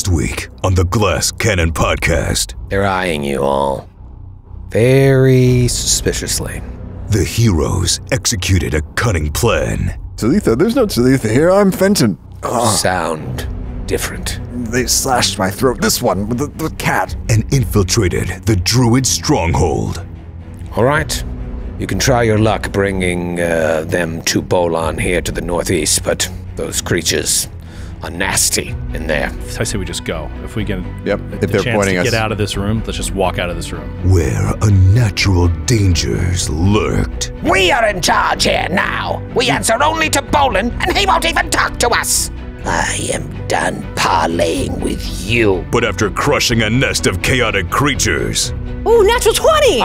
last week on the Glass Cannon podcast. They're eyeing you all very suspiciously. The heroes executed a cunning plan. Talitha, there's no Talitha here. I'm Fenton. Oh, Sound different. they slashed my throat. This one with the, the cat. and infiltrated the druid stronghold. All right. You can try your luck bringing uh, them to Bolan here to the northeast, but those creatures are nasty in there. I say we just go. If we can, Yep, the if they're chance pointing to us. get out of this room, let's just walk out of this room. Where unnatural dangers lurked. We are in charge here now. We answer only to Bolan, and he won't even talk to us. I am done parlaying with you. But after crushing a nest of chaotic creatures, Ooh, natural 20!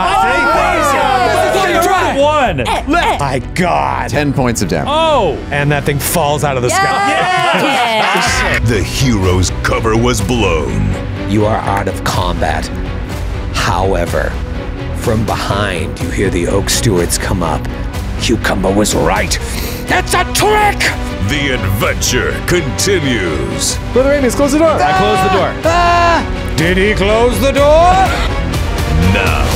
One. Eh, eh. My God. 10 points of damage. Oh, And that thing falls out of the sky. Yeah. the hero's cover was blown. You are out of combat. However, from behind, you hear the Oak Stewards come up. Cucumber was right. It's a trick! The adventure continues. Brother Ramius, close the door. I closed the door. Ah. Did he close the door? Now,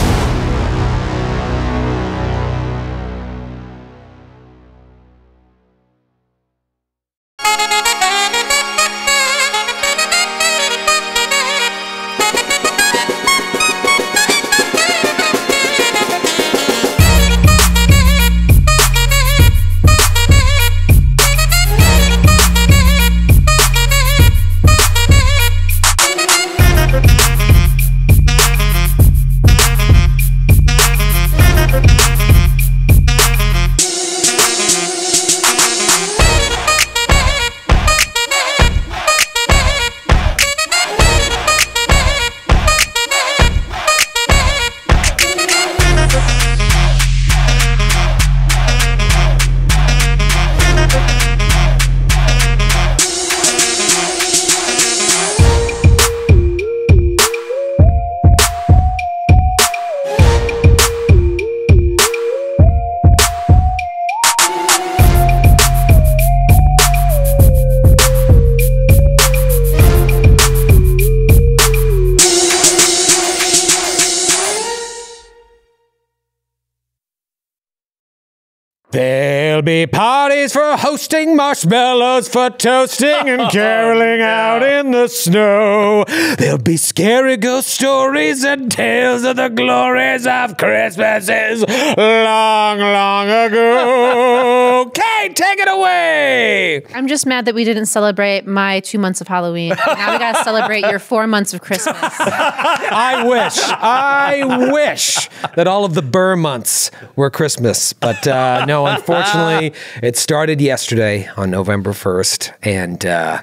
for hosting, marshmallows for toasting, and caroling out in the snow. There'll be scary ghost stories and tales of the glories of Christmases long, long ago. Okay, take it away. I'm just mad that we didn't celebrate my two months of Halloween. Now we gotta celebrate your four months of Christmas. I wish, I wish that all of the Burr months were Christmas, but uh, no, unfortunately, it started yesterday on November 1st, and uh,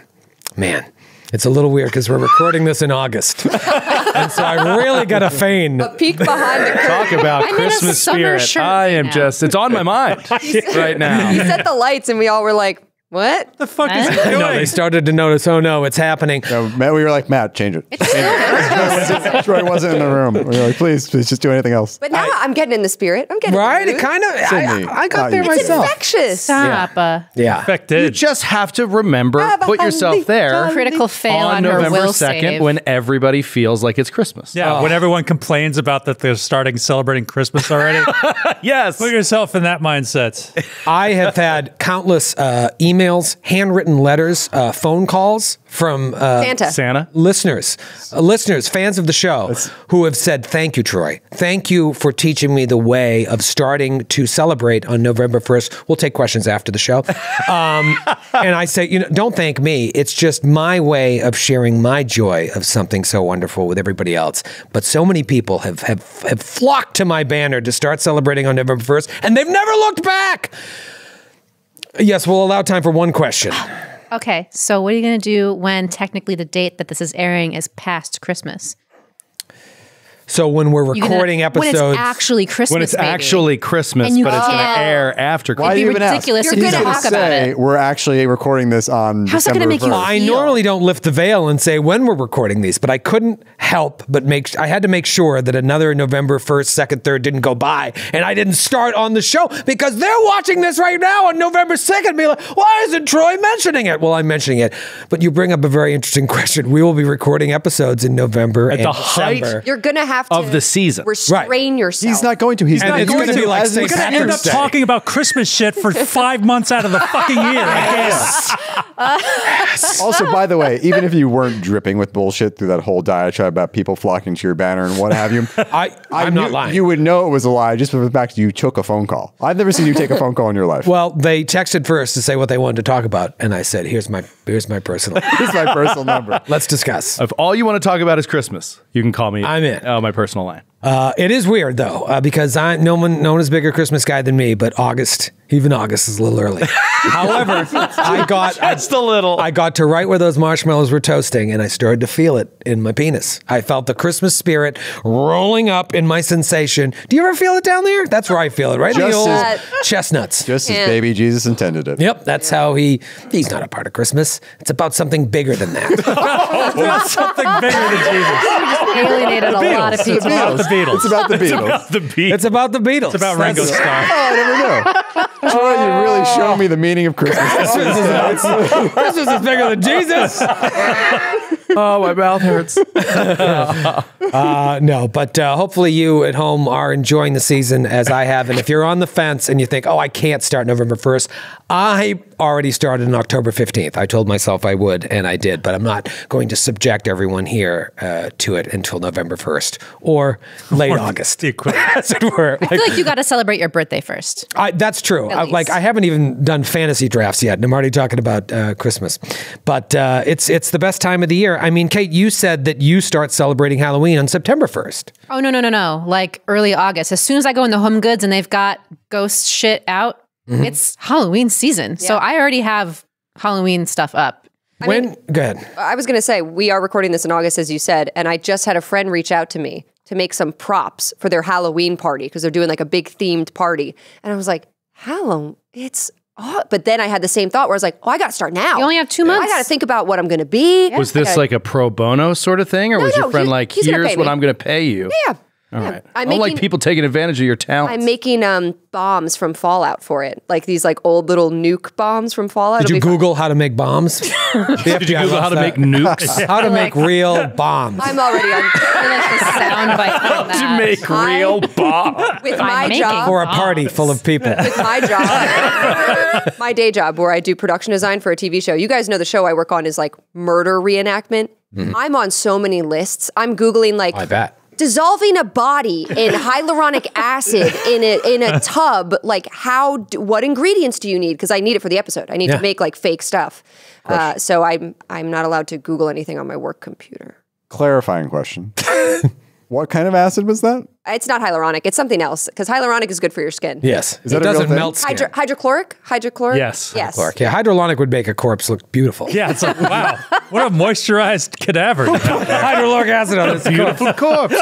man, it's a little weird because we're recording this in August, and so I really got to feign. A Peek behind the curtain. Talk about I'm Christmas spirit. shirt I am now. just, it's on my mind right now. You set the lights, and we all were like, "What?" The fuck is Huh? he I doing? know they started to notice. Oh no, it's happening. No, Matt, we were like, Matt, change it. It's still Troy wasn't in the room. We were like, please, please just do anything else. But now I, am getting in the spirit. I'm getting Right? In the It kind of. Sydney, I, I got not there you. It's infectious. Stop. Uh, Yeah. You just have to remember, Have put yourself there critical fail on on, November 2nd save. when everybody feels like it's Christmas. Yeah, when everyone complains about that they're starting celebrating Christmas already, Yes. put yourself in that mindset. I have had countless uh, emails, handwritten letters, uh, phone calls from uh, Santa. Santa. listeners, uh, listeners, fans of the show who have said, Thank you, Troy. Thank you for teaching me the way of starting to celebrate on November 1st. We'll take questions after the show. Um, and I say, you know, don't thank me. It's just my way of sharing my joy of something so wonderful with everybody else. But so many people have, have, have flocked to my banner to start celebrating on November 1st, and they've never looked back. Yes, we'll allow time for one question. okay, so what are you gonna do when technically the date that this is airing is past Christmas? So when we're You gonna- recording when episodes, it's actually Christmas. when it's maybe. actually Christmas, And you but it's going to can't- air after Why Christmas. do you be even ask? ridiculous You're gonna talk about say it. we're actually recording this on How's that December gonna make you 1st. I normally don't lift the veil and say when we're recording these, but I couldn't help but make. I had to make sure that another November first, second, third didn't go by, and I didn't start on the show because they're watching this right now on November second. Be like, why isn't Troy mentioning it? Well, I'm mentioning it, but you bring up a very interesting question. We will be recording episodes in November At and the height December. You're gonna have to Of the season. Restrain yourself. He's not going to. He's And not going gonna to. be like As St. it's We're gonna end up Day. talking about Christmas shit for five months out of the fucking year. I guess. Also, by the way, even if you weren't dripping with bullshit through that whole diatribe about people flocking to your banner and what have you, I, I I'm knew not lying. You would know it was a lie just for the fact you took a phone call. I've never seen you take a phone call in your life. well, they texted first to say what they wanted to talk about, and I said, "Here's my here's my personal. this is my personal number. Let's discuss." If all you want to talk about is Christmas, you can call me. I'm in. Oh, my personal line. Uh, it is weird though, uh, because I no one no one is a bigger Christmas guy than me, but August, even August is a little early. However, I got Just a little. I got to right where those marshmallows were toasting, and I started to feel it in my penis. I felt the Christmas spirit rolling up in my sensation. Do you ever feel it down there? That's where I feel it, right? in the Just old as- chestnuts. Just as baby Jesus intended it. Yep, that's how he. He's not a part of Christmas. It's about something bigger than that. Something bigger than Jesus. alienated a lot of people. About the Beatles. It's about the Beatles. It's about the Beatles. It's about Ringo That's- Starr. Oh, I never know. Troy, you really oh. show me the meaning of Christmas. Christmas is bigger than Jesus. oh, my mouth hurts. Uh, no, but uh, hopefully you at home are enjoying the season as I have. And if you're on the fence and you think, oh, I can't start November 1st, I already started on October 15th. I told myself I would, and I did, but I'm not going to subject everyone here uh, to it until November 1st or late August, The as it were. I feel like you got to celebrate your birthday first. I, that's true. I, like. I haven't even done fantasy drafts yet, and I'm already talking about uh, Christmas. But uh, it's it's the best time of the year. I mean, Kate, you said that you start celebrating Halloween on September 1st. Oh no no no no! Like early August. As soon as I go in the Home Goods and they've got ghost shit out, Mm-hmm. it's Halloween season. So I already have Halloween stuff up. when? Go ahead. I was going to say, we are recording this in August, as you said, and I just had a friend reach out to me to make some props for their Halloween party because they're doing like a big themed party. And I was like, Halloween, it's. Oh, but then I had the same thought where I was like, oh, I got to start now. You only have two months. I months. got to think about what I'm going to be. Was this gotta- like a pro bono sort of thing, or was no, your friend he- like, "Here's what me." I'm going to pay you"? Yeah. All right. I I'm don't like making- people taking advantage of your talent. I'm making um bombs from Fallout for it, like these like old little nuke bombs from Fallout. Did It'll you be fun. Google how to make bombs? Did Did you Google how to make nukes? how to make real bombs? I'm already on I like the sound bite from to that. make I- real bombs with I'm my job. for a party full of people. with my job, my day job, where I do production design for a TV show. You guys know the show I work on is like murder reenactment. I'm on so many lists. I'm googling like I bet. Dissolving a body in hyaluronic acid in a in a tub. Like how? Do, what ingredients do you need? Because I need it for the episode. I need Yeah. to make like fake stuff. Uh, so I'm I'm not allowed to Google anything on my work computer. Clarifying question. what kind of acid was that? It's not hyaluronic. It's something else because hyaluronic is good for your skin. Yes. Is that it a doesn't thing? melt skin. Hydro- hydrochloric? Hydrochloric? Yes. Yes. Clark. Yeah, hydrolonic would make a corpse look beautiful. Yeah, it's like, wow, what a moisturized cadaver. hydrolonic acid on this Beautiful corpse.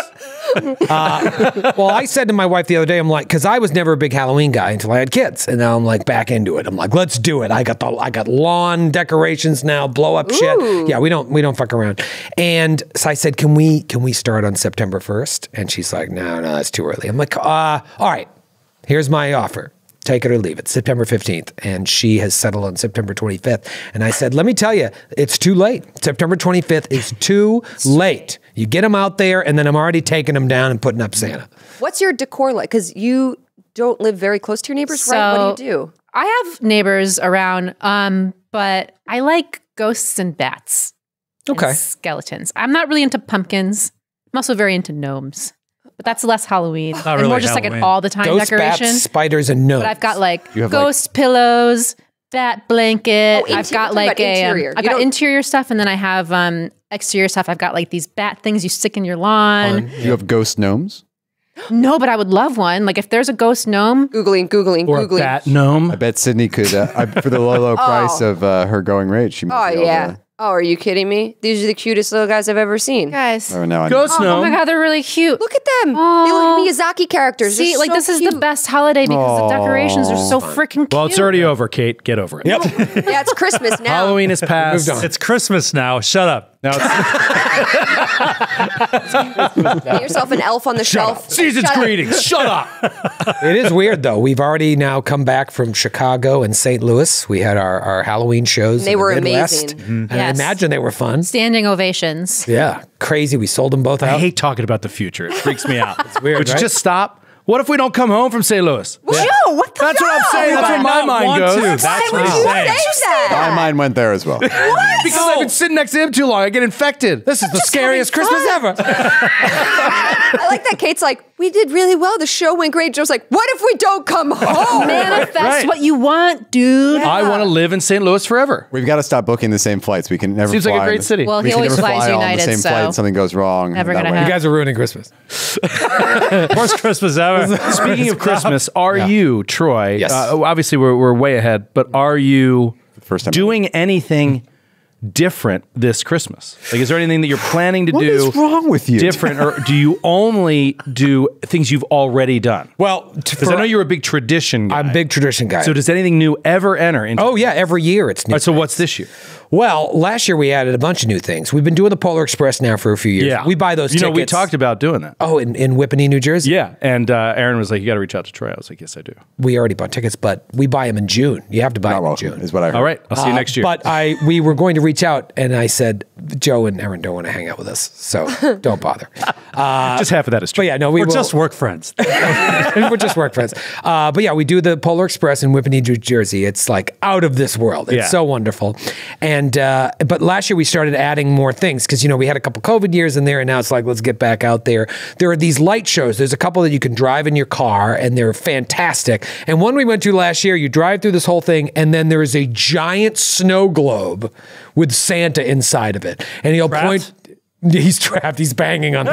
Well, I said to my wife the other day, I'm like, because I was never a big Halloween guy until I had kids, and now I'm like back into it. I'm like, let's do it. I got the I got lawn decorations now, blow up shit. Yeah, we don't we don't fuck around. And so I said, can we can we start on September 1st? And she's like, no, no, that's too early. I'm like, uh, all right. Here's my offer. Take it or leave it. September 15th. And she has settled on September 25th. And I said, let me tell you, it's too late. September 25th is too late. You get them out there, and then I'm already taking them down and putting up Santa. What's your decor like? Because you don't live very close to your neighbors, right? What do you do? I have neighbors around, um, but I like ghosts and bats. and Okay. skeletons. I'm not really into pumpkins. I'm also very into gnomes, but that's less Halloween. and really more just like an all the time Ghost decoration. bats, spiders, and gnomes. But I've got like You have, like- ghost pillows, bat blanket. Oh, I've interior- got talking like about a um, interior. I've You got don't- interior stuff, and then I have um exterior stuff. I've got like these bat things you stick in your lawn. You have ghost gnomes? No, but I would love one. Like if there's a ghost gnome, Googling, Googling, Or a Googling. bat gnome. I bet Sydney could, uh, I, for the low, low price of uh, her going rate, she might Oh, be able yeah. to Oh, are you kidding me? These are the cutest little guys I've ever seen. Guys. Oh, no, I Go Oh Snow. my god, they're really cute. Look at them. They look like Miyazaki characters. See, They're like so this is the best holiday because the decorations are so freaking cute. well, it's already over, Kate. Get over it. Yep. Yeah, it's Christmas now. Halloween is past. It's Christmas now. Shut up. Now it's Get yourself an elf on the shelf. season's Shut up. greetings. Shut up. It is weird though. We've already now come back from Chicago and St. Louis. We had our, our Halloween shows. They in the were Midwest. amazing. And I imagine they were fun. Standing ovations. Yeah, crazy. We sold them both out. I hate talking about the future. It freaks me out. it's weird, Would you just stop? What if we don't come home from St. Louis? Joe, what the That's what I'm saying. That's where my mind goes. to. Why That's would what you he's say that? My mind went there as well. What? Because I've been sitting next to him too long. I get infected. This is the scariest Christmas ever. I like that Kate's like, we did really well. The show went great. Joe's like, what if we don't come home? Manifest Right. what you want, dude. I want to live in St. Louis forever. We've got to stop booking the same flights. We can never. Seems like a fly great the- city. Well, we he can always never flies fly all on United, the same so flight. Something goes wrong. Never gonna happen. You guys are ruining Christmas. Worst Christmas ever. Speaking of Christmas, are you, Troy? Yes. Uh, obviously, we're, we're way ahead, but are you First time doing anything different this Christmas? Like, is there anything that you're planning to What do What's wrong with you? different, or do you only do things you've already done? Well, Because I know you're a big tradition guy. I'm a big tradition guy. So does anything new ever enter into? oh yeah, every year it's new. Right, so what's this year? Well, last year we added a bunch of new things. We've been doing the Polar Express now for a few years. Yeah. we buy those. You know, we talked about doing that. Oh, in, in Whippany, New Jersey. Yeah, and uh, Aaron was like, "You got to reach out to Troy." I was like, "Yes, I do." we already bought tickets, but we buy them in June. You have to buy Not them in June. is what I heard. All right, I'll see you Uh, next year. But I we were going to reach out, and I said Joe and Aaron don't want to hang out with us, so don't bother. just half of that is But true. yeah, no, we We're will, just work friends. we're just work friends. Uh, but yeah, we do the Polar Express in Whippany, New Jersey. It's like out of this world. It's Yeah. so wonderful. And uh, but last year we started adding more things because you know we had a couple COVID years in there, and now it's like let's get back out there. There are these light shows. There's a couple that you can drive in your car, and they're fantastic. And one we went to last year, you drive through this whole thing, and then there is a giant snow globe with Santa inside of it, and he'll Trapped? point. He's trapped. He's banging on.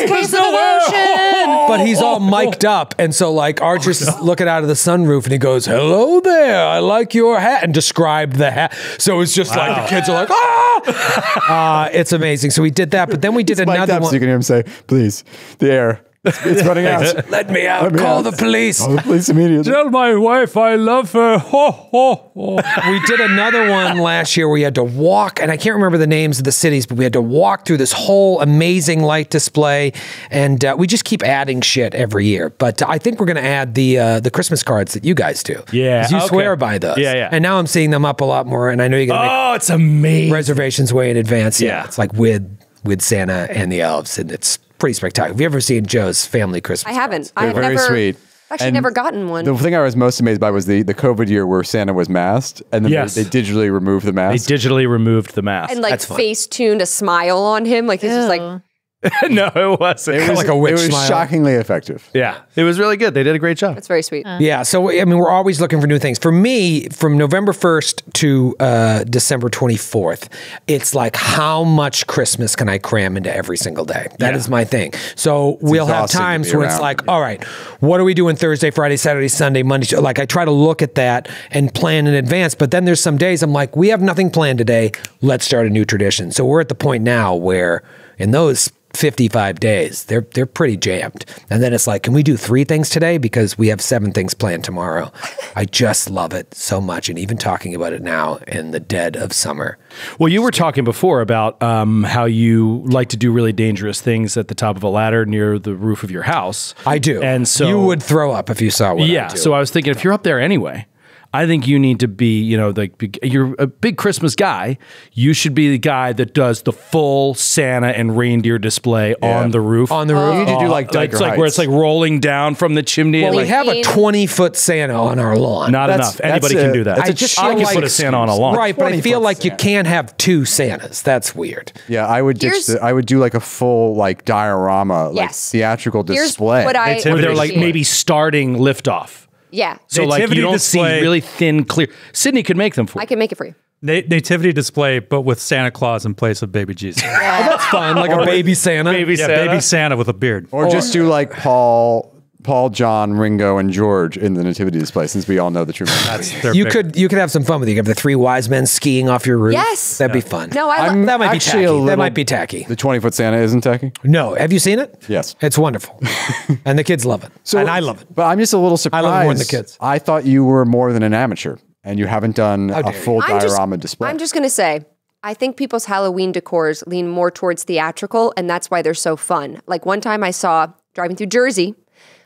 Case of devotion. but he's all mic'd up, and so like Archer's looking out of the sunroof, and he goes, "Hello there, I like your hat," and described the hat. So it's just like the kids are like, "Ah!" uh, it's amazing. So we did that, but then we did Mic'd another up one. so you can hear him say, "Please, the air, it's, it's running out. Let me out! Let me Call out. the police. Call the police immediately." Tell my wife I love her. Ho, ho, ho. we did another one last year where we had to walk, and I can't remember the names of the cities, but we had to walk through this whole amazing light display, and uh, we just keep adding shit every year. But I think we're going to add the uh, the Christmas cards that you guys do. Yeah, 'Cause you okay. swear by those. Yeah, yeah. And now I'm seeing them up a lot more, and I know you're going to oh, it's amazing. reservations way in advance. Yeah, Yeah. it's like with with Santa and the elves, and it's pretty spectacular. Have you ever seen Joe's family Christmas? I haven't. I've very never, sweet. Actually, And never gotten one. The thing I was most amazed by was the, the COVID year where Santa was masked, and then Yes. they, they digitally removed the mask. They digitally removed the mask. and like That's face tuned a smile on him. Like he's just like, Ew. no, it wasn't. It was, like a witch it was smile. shockingly effective. yeah, it was really good. They did a great job. that's very sweet. Yeah, so I mean, we're always looking for new things. For me, from November first to uh, December twenty fourth, it's like how much Christmas can I cram into every single day? That is Yeah. my thing. So we'll have times be where it's like, all right, what are we doing Thursday, Friday, Saturday, Sunday, Monday? Like I try to look at that and plan in advance. But then there's some days I'm like, we have nothing planned today. Let's start a new tradition. So we're at the point now where in those 55 days. They're they're pretty jammed. And then it's like, can we do three things today because we have seven things planned tomorrow? I just love it so much and even talking about it now in the dead of summer. Well, you were talking before about um, how you like to do really dangerous things at the top of a ladder near the roof of your house. I do. And so you would throw up if you saw I yeah. do. So I was thinking, if you're up there anyway, I think you need to be, you know, like you're a big Christmas guy. You should be the guy that does the full Santa and reindeer display on the roof. on the roof. You need to do like oh. Like, Diker it's like where it's like rolling down from the chimney. well, and we like, have a 20 foot Santa on our lawn. not That's- enough. Anybody that's can a- do that. that's I just I can like put a Santa on a lawn. Right, but I feel foot like you can't have two Santas. That's weird. Yeah, I would ditch the, I would do like a full like diorama, like Yes. theatrical Here's display. what I Where they're like maybe starting liftoff. Yeah. So like Nativity you don't display. see really thin, clear. Sydney could make them for. I you. can make it for you. Na- nativity display, but with Santa Claus in place of baby Jesus. Oh, that's fun, like a baby Santa. Baby yeah, Santa. baby Santa with a beard. or just do like Paul Paul, John, Ringo, and George in the nativity display since we all know the true That's You big. could you could have some fun with it. You could have the three wise men skiing off your roof. Yes. that'd be fun. No, I I'm that might be actually tacky. a that might be tacky. The 20 foot Santa isn't tacky? No, have you seen it? Yes. it's wonderful, and the kids love it, and I love it. But I'm just a little surprised. I love it more than the kids. I thought you were more than an amateur and you haven't done a dare you. full I'm just- diorama display. I'm just going to say, I think people's Halloween decors lean more towards theatrical, and that's why they're so fun. Like one time I saw, driving through Jersey,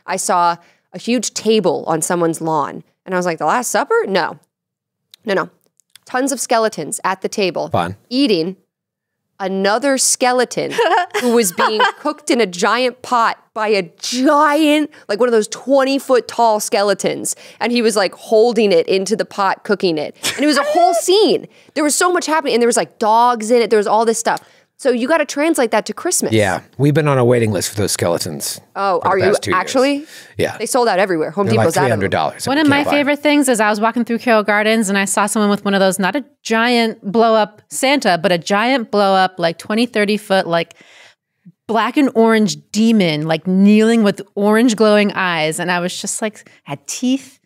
I saw a huge table on someone's lawn. And I was like, The Last Supper? No. No, no. Tons of skeletons at the table Fun. eating another skeleton who was being cooked in a giant pot by a giant, like one of those 20 foot tall skeletons. And he was like holding it into the pot, cooking it. And it was a whole scene. There was so much happening. And there was like dogs in it. There was all this stuff. So you got to translate that to Christmas. Yeah, we've been on a waiting list for those skeletons. Oh, for the are you past two years. actually? Yeah, They sold out everywhere. Home They're like Depot's out three of hundred them. dollars. One of my favorite things is I was walking through Carroll Gardens and I saw someone with one of those, not a giant blow up Santa, but a giant blow up, like 20, 30 foot, like black and orange demon, like kneeling with orange glowing eyes. And I was just like, had teeth.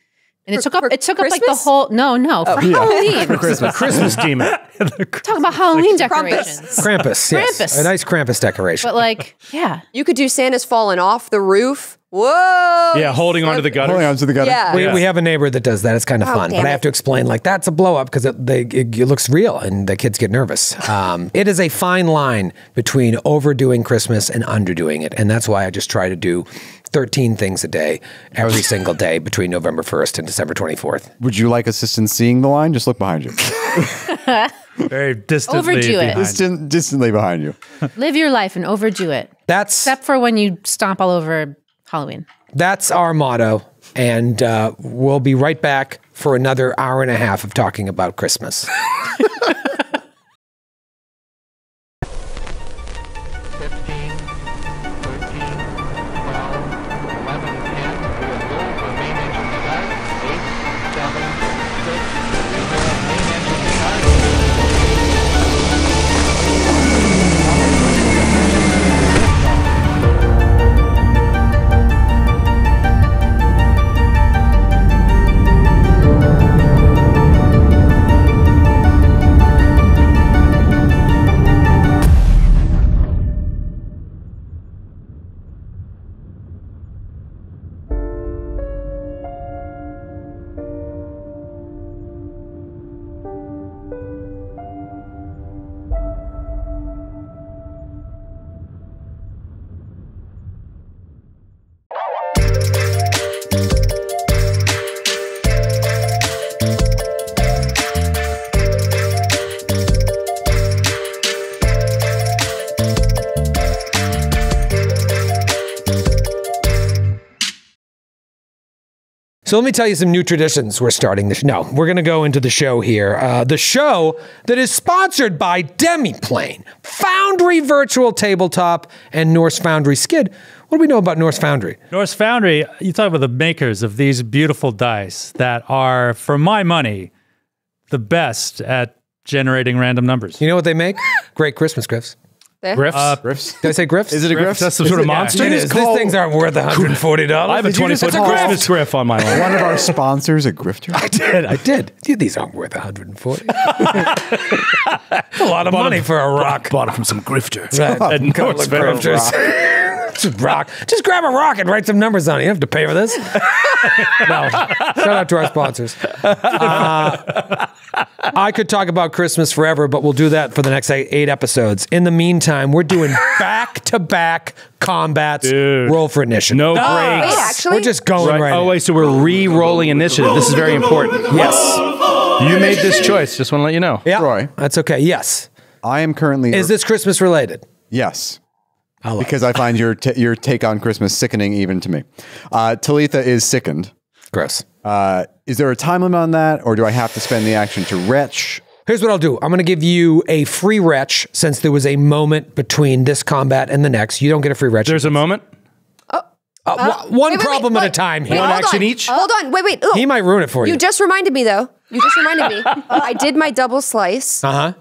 And it took up, it took up like the whole, no, no, for Halloween. for Christmas Christmas demon. Talking about Halloween decorations. Krampus. Yes, Krampus. a nice Krampus decoration. But like, yeah. You could do Santa's falling off the roof. Whoa. Yeah, holding onto the gutter. Holding on to the gutter. Yeah. we, Yeah. we have a neighbor that does that. It's kind of Oh, fun, damn but I have to explain like that's a blow up because it, they, it, it looks real and the kids get nervous. Um, it is a fine line between overdoing Christmas and underdoing it, and that's why I just try to do 13 things a day every single day between November 1st and December 24th. Would you like assistance seeing the line? Just look behind you. very distantly Overdo it. behind. Distant, distantly behind you. Live your life and overdo it. That's Except for when you stomp all over Halloween. that's our motto, and uh, we'll be right back for another hour and a half of talking about Christmas. So let me tell you some new traditions we're starting this. No, we're going to go into the show here. Uh, the show that is sponsored by Demiplane, Foundry Virtual Tabletop, and Norse Foundry Skid. What do we know about Norse Foundry? Norse Foundry, you talk about the makers of these beautiful dice that are, for my money, the best at generating random numbers. You know what they make? Great Christmas gifts. Griffs. Uh, Griffs? Did I say griffs? Is it a griff? That's some sort of monster. It is. These things aren't worth $140. I have a Did you 20 just foot call- Christmas griff on my line. One of our sponsors, a grifter? I did. I did. Dude, these aren't worth 140 That's a lot of money for a rock. Bought it from some grifter. Right. At Norse Couple grifters. Just rock. Just grab a rock and write some numbers on it. You don't have to pay for this. no. Shout out to our sponsors. Uh, I could talk about Christmas forever, but we'll do that for the next eight, eight episodes. In the meantime, we're doing back to back combats. Dude. Roll for initiative. No Wait, breaks. actually? We're just going right. Right. Oh, wait. So we're re rolling initiative. This is very important. Yes. You made this choice. Just want to let you know. Yeah. Troy. That's okay. Yes. I am currently. Is this Christmas related? Yes. because I find your t- your take on Christmas sickening even to me. Uh, Talitha is sickened. Gross. Uh, is there a time limit on that, or do I have to spend the action to retch? Here's what I'll do. I'm going to give you a free retch since there was a moment between this combat and the next. You don't get a free retch. There's a moment. Uh, one- one Wait, wait, problem wait, at a time Wait, here. One action on. each? Hold on. Wait, wait. Oh, He might ruin it for you. you just reminded me, though. You just reminded me. I did my double slice uh huh.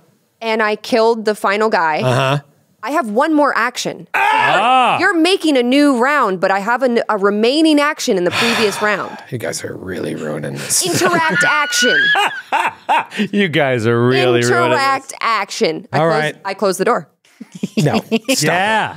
and I killed the final guy. Uh huh. I have one more action. Ah! you're you're making a new round, but I have a remaining action in the previous round. You guys are really ruining this. Interact action. You guys are really ruining. Interact action. I All close- right. I close the door. No. Stop. Yeah.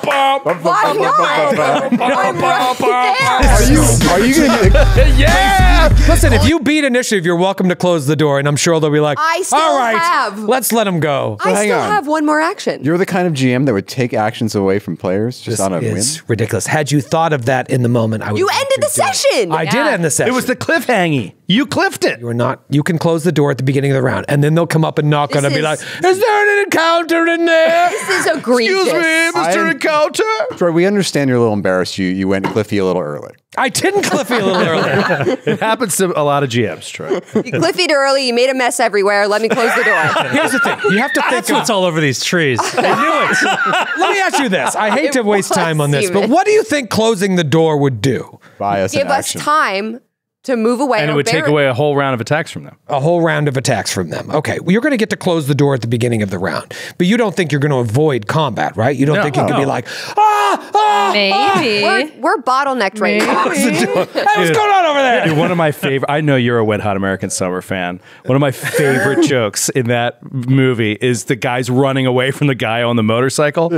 Why not? I'm right there. Are you are you gonna get yeah. Listen, if you beat initiative, you're welcome to close the door, and I'm sure they'll be like, I still "All right, have- let's let him go." I hang still on. have one more action. You're the kind of GM that would take actions away from players just on a win. It's ridiculous. Had you thought of that in the moment, I would. You ended the session. I did end the session. It was the cliffhangy. You cliffed it. You are not. You can close the door at the beginning of the round, and then they'll come up and knock on it and be like, is- "Is there an encounter in there?" this is egregious. Mr. I'm- Encounter. Troy, we understand you're a little embarrassed. You you went Cliffy a little early. I didn't Cliffy a little early. It happens to a lot of GMs, Troy. You cliffied early. You made a mess everywhere. Let me close the door. Here's the thing: you have to think. That's what's all over these trees. I knew it. Let me ask you this: I hate It to waste was, time on this, but Steven. what do you think closing the door would do? Buy us Give an us action. time to move away. And it would take away a whole round of attacks from them. A whole round of attacks from them. Okay, well, you're going to get to close the door at the beginning of the round, but you don't think you're going to avoid combat, right? You don't No. think you can No. be like, ah, ah, Maybe. We're, we're bottlenecked right now. hey, what's going on over there? Dude, one of my favorite. I know you're a Wet Hot American Summer fan. One of my favorite jokes in that movie is the guy's running away from the guy on the motorcycle.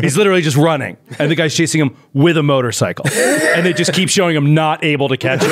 He's literally just running, and the guy's chasing him with a motorcycle, and they just keep showing him not able to catch him.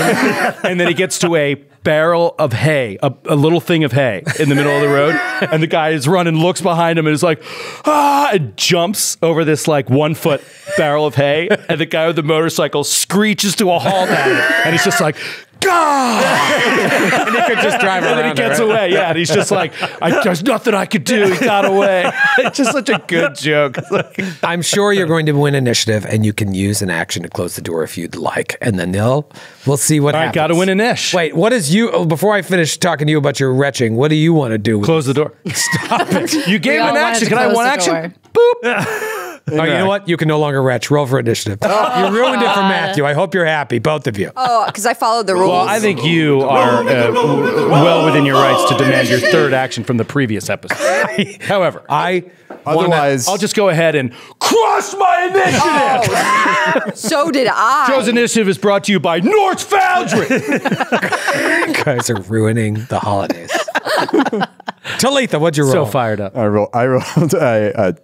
And then he gets to a barrel of hay, a, a little thing of hay in the middle of the road, and the guy is running, looks behind him, and is like, ah, and jumps over this like one foot barrel of hay, and the guy with the motorcycle screeches to a halt at it, and he's just like. God! and he could just drive and around. then he it, gets right? away. Yeah, and he's just like, I, "There's nothing I could do." He got away. It's just such a good joke. I'm sure you're going to win initiative, and you can use an action to close the door if you'd like, and then they'll we'll see what I got to win an ish. Wait, what is you? oh, Before I finish talking to you about your retching, what do you want to do? With Close the door. Stop it. You gave an action. Can I one action? door. Boop oh, you know what? You can no longer retch. Roll for initiative. Oh. You ruined it for Matthew. I hope you're happy, both of you. Oh, because I followed the rules. Well, I think you are uh, well within your rights to demand your third action from the previous episode. However, I. Otherwise, I'll just go ahead and crush my initiative. Oh. so did I. Joe's initiative is brought to you by Norse Foundry. guys are ruining the holidays. Talitha, what'd you roll? So fired up. I roll. I rolled. I.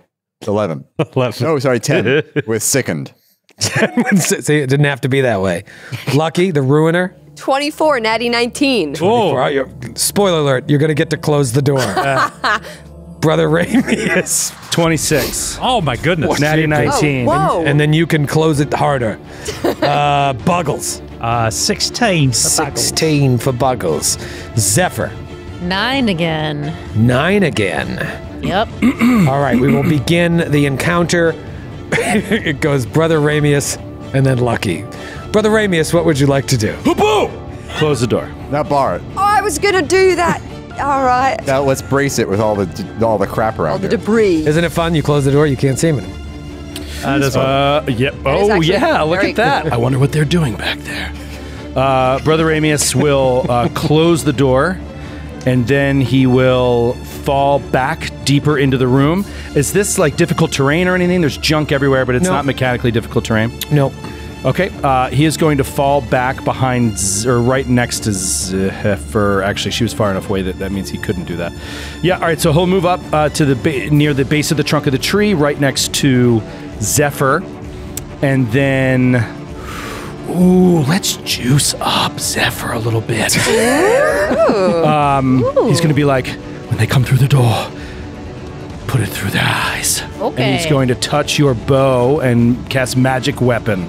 11. 11. No, sorry, 10 with sickened. See, it didn't have to be that way. Lucky, the ruiner. 24, natty 19. 24. Oh, you're, spoiler alert, you're going to get to close the door. Brother Ramius is 26. Oh, my goodness. What? Natty 19. Whoa! and, and, then you can close it harder. Uh, Buggles. Uh, 16. 16 for Buggles. Zephyr. Nine again. Nine again. Yep. All right, we will begin the encounter. it goes Brother Ramius and then Lucky. Brother Ramius, what would you like to do? Boo! Close the door. Now bar it. Oh, I was going to do that. All right. Now let's brace it with all the all the crap around All the here. debris. Isn't it fun? You close the door, you can't see him. That is Uh, yep. is Oh, actually yeah. Look very at that. I wonder what they're doing back there. Uh, Brother Ramius will uh, close the door, and then he will fall back deeper into the room. Is this like difficult terrain or anything? There's junk everywhere, but it's No. not mechanically difficult terrain. Nope. Okay. Uh, he is going to fall back behind Z- or right next to Zephyr. Actually, she was far enough away that that means he couldn't do that. Yeah. All right. So he'll move up uh, to the ba- near the base of the trunk of the tree, right next to Zephyr, and then. Ooh, let's juice up Zephyr a little bit. um, he's going to be like, when they come through the door, put it through their eyes. Okay. And he's going to touch your bow and cast magic weapon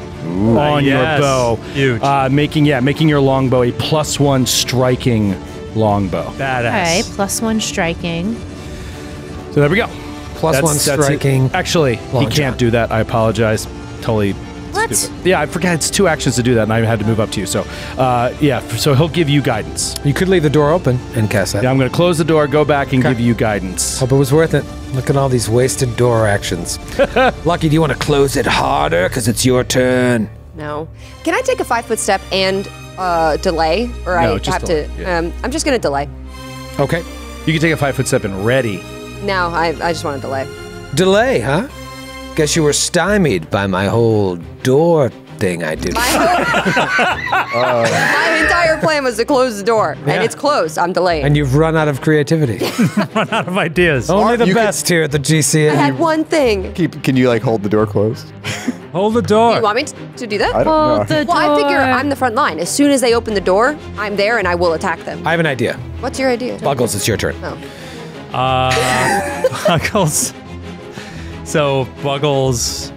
on yes. your bow. Huge. Uh, making yeah, making your longbow a plus one striking longbow. Badass. Okay. Plus one striking. So there we go. Plus That's- one that's it. striking. Actually, he can't jump. do that. I apologize. Totally. What? stupid. Yeah, I forgot it's two actions to do that, and I had to move up to you. So, uh, yeah, so he'll give you guidance. You could leave the door open and cast that. Yeah, I'm going to close the door, go back, and Okay. give you guidance. Hope it was worth it. Look at all these wasted door actions. Lucky, do you want to close it harder? Because it's your turn. No. Can I take a five foot step and uh, delay? Or No, I just have delay, to. yeah. Um, I'm just going to delay. Okay. You can take a five foot step and ready. No, I, I just want to delay. delay, huh? I guess you were stymied by my whole door thing I did. My entire plan was to close the door, Yeah. and it's closed. I'm delaying. and you've run out of creativity. Run out of ideas. Only the you could- best here at the GCA. I had one thing. Keep, can you like hold the door closed? Hold the door. You want me t- to do that? I don't know. Hold the well, I figure. I'm the front line. As soon as they open the door, I'm there and I will attack them. I have an idea. What's your idea? Buggles, it's your turn. Oh. Uh, Buggles. So Buggles,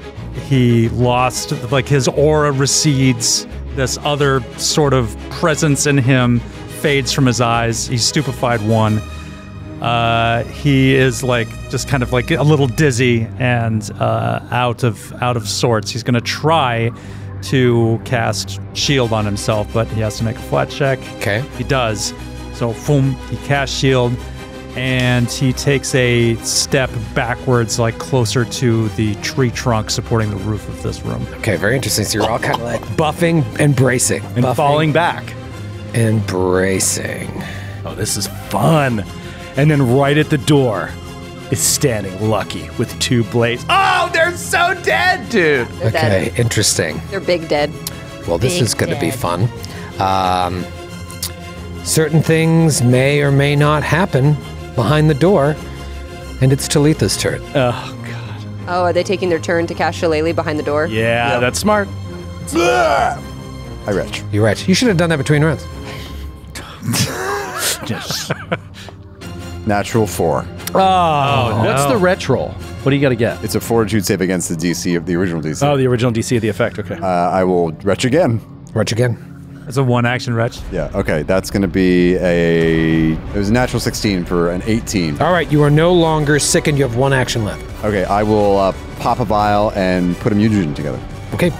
he lost like his aura recedes. This other sort of presence in him fades from his eyes. He's stupefied one. Uh, he is like just kind of like a little dizzy and uh, out of out of sorts. He's gonna try to cast shield on himself, but he has to make a flat check. Okay. He does. So, boom, he casts shield and he takes a step backwards, like closer to the tree trunk supporting the roof of this room. Okay, very interesting. So you're all kind of like buffing and bracing. And buffing falling back. and bracing. Oh, this is fun. And then right at the door is standing Lucky with two blades. Oh, they're so dead, dude. They're Okay, dead. interesting. They're big dead. Well, this Big is going to be fun. Um, certain things may or may not happen behind the door, and it's Talitha's turn. Oh, God. Oh, are they taking their turn to cast Shillelagh behind the door? Yeah, that's smart. I retch. You're right. You should have done that between rounds. Just, Natural four. oh, what's no. the retch roll? What do you got to get? It's a fortitude save against the DC of the original DC. Oh, the original DC of the effect. Okay. uh, I will retch again. Retch again. It's a one action wretch. Yeah. Okay. That's going to be a. It was a natural 16 for an 18. All right, you are no longer sick and You have one action left. Okay. I will uh, pop a vial and put a mutagen together. Okay,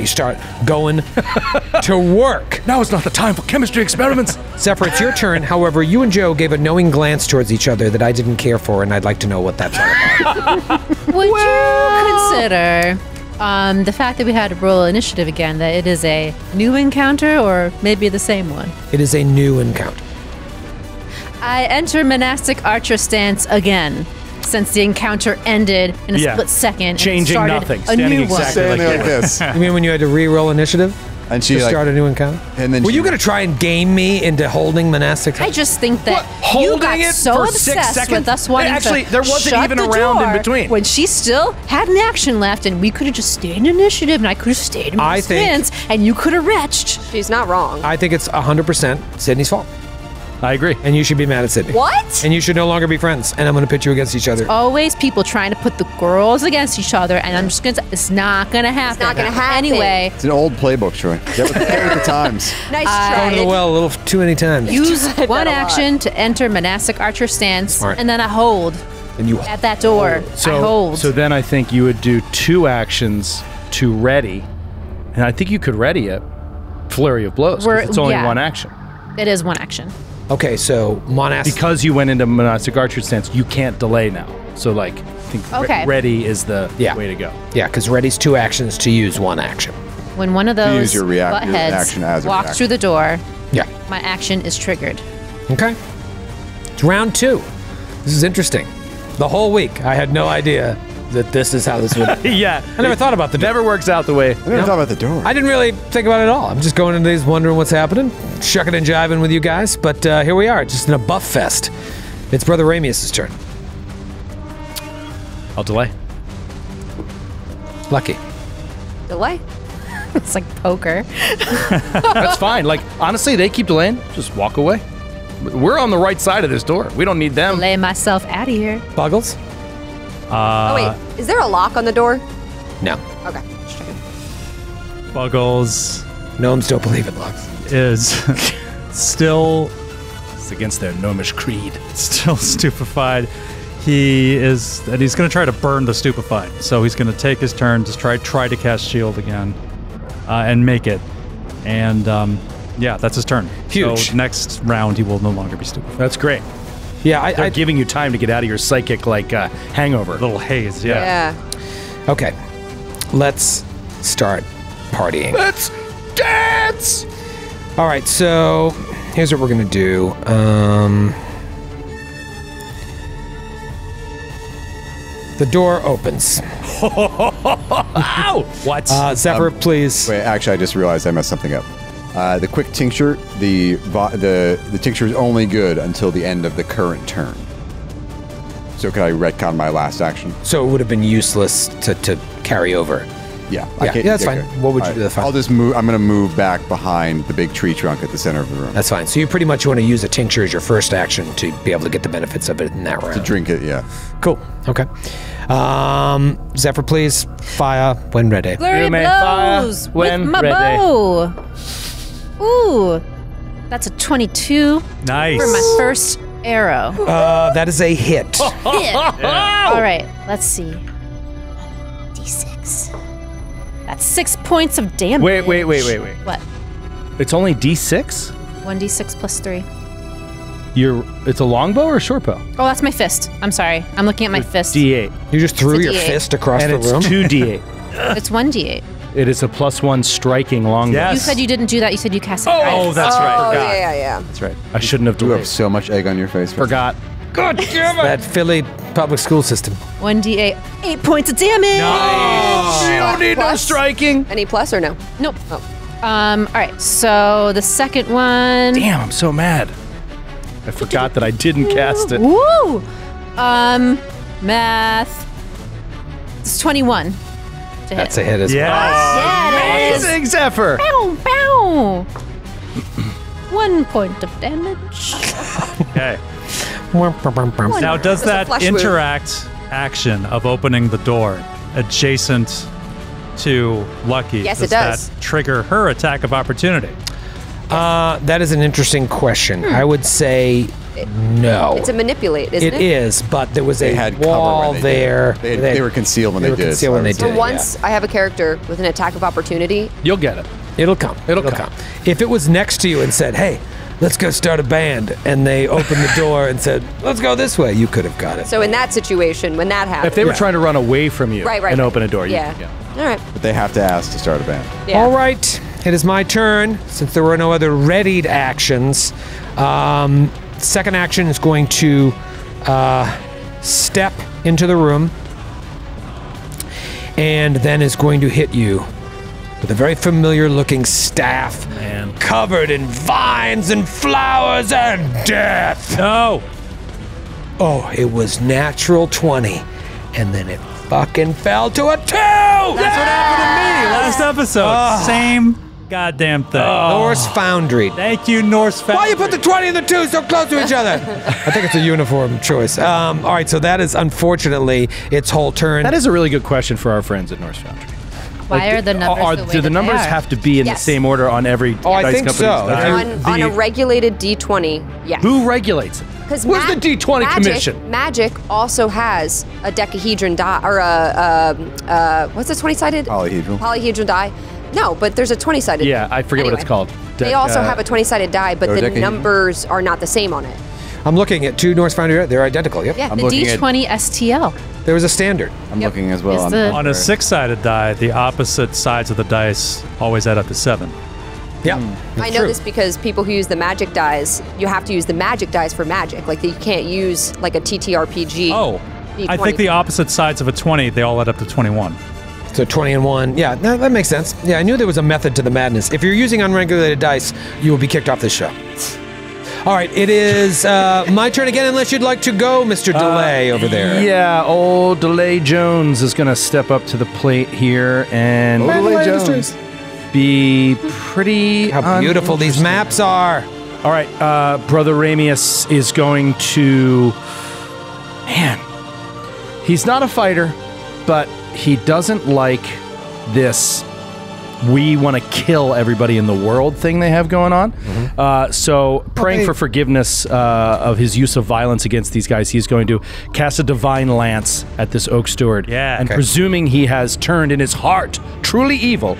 you start going to work. now is not the time for chemistry experiments. Zephyr, it's your turn. However, you and Joe gave a knowing glance towards each other that I didn't care for, and I'd like to know what that's all about. Would you consider um, the fact that we had to roll initiative again, that it is a new encounter or maybe the same one? it is a new encounter. I enter monastic archer stance again. Since the encounter ended in a Yeah. split second, and it Changing started nothing, A standing new exactly one. Standing like like this. You mean when you had to re-roll initiative And she to like. start a new encounter? And then Were she- you going to try and game me into holding monastic? I just think that Holding you got it so for six obsessed seconds? with us wanting Actually, to there wasn't shut even the a round in between. When she still had an action left, and we could have just stayed in initiative, and I could have stayed in my think- stance, and you could have retched. She's not wrong. I think it's 100% Sydney's fault, I agree. and you should be mad at Sydney. what? And you should no longer be friends, and I'm going to pit you against each other. Always people trying to put the girls against each other, and I'm just gonna. say, It's not gonna happen. It's not gonna happen. Anyway, It's an old playbook, Troy. Get with, get with the times. nice I- try. Going to the well a little too many times. use one action to enter monastic archer stance, Smart. and then a hold and you at that door. I So, hold. so then I think you would do two actions to ready, and I think you could ready it. Flurry of blows. It's only yeah. one action. it is one action. Okay, so monastic. Because you went into monastic archer stance, you can't delay now. So like, I think re- Okay. ready is the Yeah. way to go. yeah, because ready's two actions to use one action. When one of use those your react- your buttheads action as a walks reaction. through the door, Yeah. my action is triggered. Okay. It's round two. This is interesting. The whole week, I had no idea that this is how this would. yeah, I never thought about the door. never works out the way. I never thought about the door. I didn't really think about it at all. I'm just going into these wondering what's happening, shucking and jiving with you guys. But uh, here we are, just in a buff fest. It's Brother Ramius' turn. I'll delay. Lucky. Delay. It's like poker. That's fine. Like honestly, they keep delaying. Just walk away. We're on the right side of this door. We don't need them. Lay myself out of here. Buggles? Oh wait, is there a lock on the door? No. Okay. just checking. Buggles Gnomes don't believe in locks. is still It's against their gnomish creed. still stupefied. He is, and he's going to try to burn the stupefied. So he's going to take his turn to try try to cast shield again, uh, and make it. And um, yeah, that's his turn. Huge. So next round, he will no longer be stupefied. That's great. Yeah, I, They're I giving you time to get out of your psychic like uh, hangover. little haze. Yeah. Yeah. Okay. Let's start partying. Let's dance. All right, so here's what we're gonna do. Um, The door opens. Ow! What? Uh, Zephyr, please. Wait, actually, I just realized I messed something up. Uh, the quick tincture, the the the tincture is only good until the end of the current turn. So could I retcon my last action? So it would have been useless to, to carry over. Yeah, Yeah, yeah, that's fine. okay. What would you do with the? I'll just move. I'm going to move back behind the big tree trunk at the center of the room That's fine. So you pretty much want to use a tincture as your first action to be able to get the benefits of it in that round. to drink it. Yeah. Cool. Okay. Um, Zephyr, please fire when ready. Flurry You may fire when with my ready. bow. Ooh, that's a 22 nice. for my first arrow. Uh, that is a hit. Hit. All right, let's see. D6. That's six points of damage. Wait, wait, wait, wait, wait. What? It's only D6? 1d6 plus three. You're it's a longbow or a short bow? Oh, that's my fist. I'm sorry. I'm looking at my fist. D8. You just threw your D8. fist across And the it's room. two D8. It's 1d8. It is a plus one striking longbow. Yes. You said you didn't do that. You said you cast it. Oh, that's right. Oh, Forgot. yeah, yeah, yeah. That's right. I shouldn't have You have so much egg on your face. Forgot. that Philly public school system. 1d8. Eight points of damage. You don't need no striking. Any plus or no? Nope. Um. All right. So the second one. Damn, I'm so mad. I forgot that I didn't cast it. Woo! Um, math. It's 21 to hit. That's a hit as Yes. Yeah, it is. Amazing, Zephyr. Bow, bow. One point of damage. Okay. Now, does Just that flesh wound. interact action of opening the door adjacent to Lucky? Yes, it does. That trigger her attack of opportunity? Uh, that is an interesting question. I would say no. It's a manipulate, isn't It it? is, but there was They a had wall when they there. They, they were concealed when they they, were did. concealed when they did. For once, I have a character with an attack of opportunity. You'll get it. It'll come. It'll come. If it was next to you and said, "Hey, let's go start a band," and they opened the door and said, "Let's go this way," you could have got it. So in that situation, when that happens, If they were Yeah. trying to run away from you right, right, and right. open a door, you, yeah. All right. But they have to ask to start a band. Yeah. All right, it is my turn. Since there were no other readied actions, um, second action is going to uh, step into the room and then is going to hit you with a very familiar looking staff Man. covered in vines and flowers and death. No. Oh, it was natural 20. And then it fucking fell to a two. That's what happened to me last episode. Ah. Same goddamn thing. Oh. Norse Foundry. Thank you, Norse Foundry. Why you put the 20 and the 2 so close to each other? I think it's a uniform choice. Um, all right, so that is unfortunately its whole turn. That is a really good question for our friends at Norse Foundry. Why are the numbers Are- the way do the that they numbers are? have to be in Yes. the same order on every Oh, I think company's so. die? If On, on a regulated D20, yes. Who regulates it? Because Where's the D20 commission? Magic also has a decahedron die, or a, um uh, what's a 20 sided? Polyhedral. Polyhedron die. No, but there's a 20 sided. Yeah, I forget what it's called. they also uh, have a 20 sided die, but the Dodecahedron? numbers are not the same on it. I'm looking at two Norse Foundry. They're identical. Yep. Yeah. I'm The looking D20 STL. There was a standard. I'm Yep. looking as well. Is the- On a six-sided die, the opposite sides of the dice always add up to seven. Yeah. I know this because people who use the magic dies, you have to use the magic dies for magic. Like you can't use like a TTRPG. Oh, I think the opposite sides of a 20, they all add up to 21. So 20 and 1. Yeah, no, that makes sense. Yeah, I knew there was a method to the madness. If you're using unregulated dice, you will be kicked off this show. All right, it is uh, my turn again, unless you'd like to go, Mr. Delay, over there. Yeah, old Delay Jones is going to step up to the plate here and Delay Jones. be pretty. How beautiful these maps are. All right, uh, Brother Ramius is going to. Man, he's not a fighter, but he doesn't like this. We want to kill everybody in the world thing they have going on. Uh, so, praying Okay. for forgiveness uh, of his use of violence against these guys, he's going to cast a divine lance at this oak steward. Yeah. And Okay. presuming he has turned in his heart truly evil,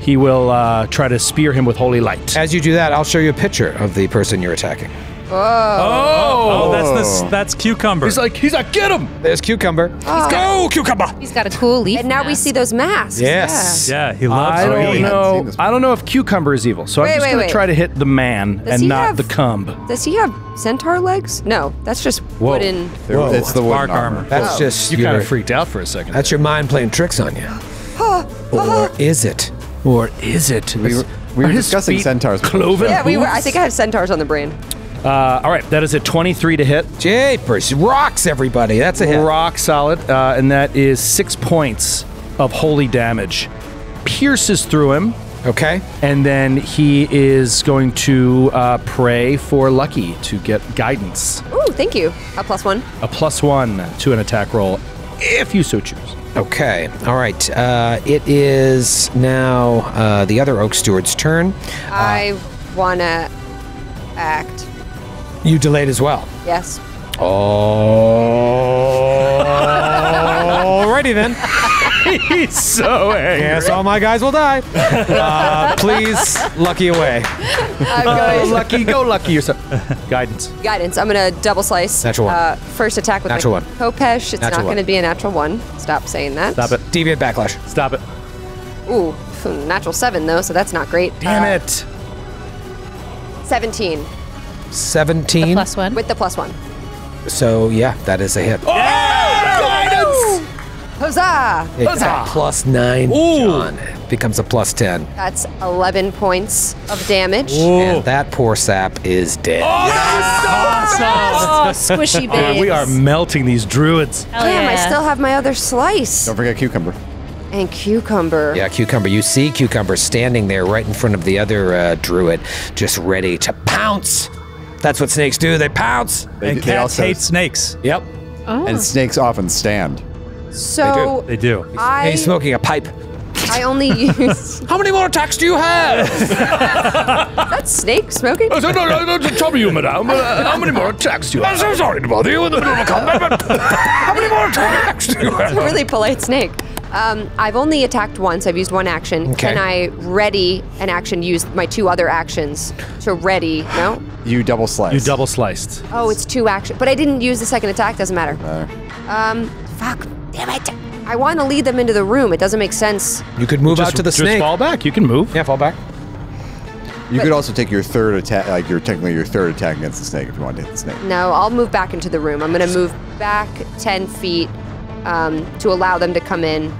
he will uh, try to spear him with holy light. As you do that, I'll show you a picture of the person you're attacking. Oh. oh, oh, that's this. That's cucumber. He's like, he's like, get him. There's cucumber. Ah. Let's go, cucumber. He's got a cool leaf. And now we see those masks. Yes. yeah, he loves I Oh, don't we weed. hadn't know. I don't know if cucumber is evil, so Wait, I'm just wait, gonna wait. try to hit the man Does and not have- the cumb. Does he have centaur legs? No, that's just wooden. There- It's the wooden bark armor. armor. That's Oh. just You kind of freaked out for a second. That's your mind playing tricks on you. or is it? or is it? We were, we Are were discussing centaurs. Cloven. Yeah, we were. I think I have centaurs on the brain. Uh, all right, that is a 23 to hit. Japers rocks everybody. That's a hit. Rock solid, uh, and that is six points of holy damage. Pierces through him, Okay. and then he is going to uh, pray for Lucky to get guidance. Ooh, thank you. A plus one. A plus one to an attack roll, if you so choose. Okay. All right. Uh, it is now uh, the other Oak Steward's turn. I wanna act. You delayed as well. Yes. Alrighty then. He's so angry. Guess all my guys will die. Uh, please, lucky away. I'm Oh, going lucky, go lucky yourself. Guidance. guidance. I'm gonna double slice. Natural one. Uh, first attack with Natural my one. Khopesh. It's Natural not gonna be a natural one. Stop saying that. Stop it. Deviant backlash. Stop it. Ooh, hmm, natural seven though, so that's not great. Damn Uh, it. Seventeen 17. Plus one. with the plus one. So, yeah, that is a hit. Huzzah! It got plus 9. John. Becomes a plus 10. That's eleven points of damage. And that poor sap is dead. Oh, squishy Man, babes. we are melting these druids. Hell Damn, I still have my other slice Don't forget cucumber. and cucumber. Yeah, Cucumber. You see Cucumber standing there right in front of the other uh, druid, just ready to pounce. That's what snakes do. They pounce. They, And they cats also- hate snakes. Yep. and snakes often stand. So They do. I He's smoking a pipe. I only use How many more attacks do you have? that snake smoking. no, no, no, tell me you, madame. Uh, how many more attacks do you have? I'm so sorry to bother you in the middle of combat, but how many more attacks do you It's a have? really polite snake. Um, I've only attacked once. I've used one action. Okay. Can I ready an action? Use my two other actions to ready? No. You double slice. You double sliced. Oh, it's two action. But I didn't use the second attack. Doesn't matter. Uh, Um, fuck. Damn it. I want to lead them into the room. It doesn't make sense. You could move Just, out to the just snake. fall back. You can move. Yeah, fall back. you could also take your third attack, like your technically your third attack against the snake if you want to hit the snake. No, I'll move back into the room. I'm going to move back 10 feet um, to allow them to come in.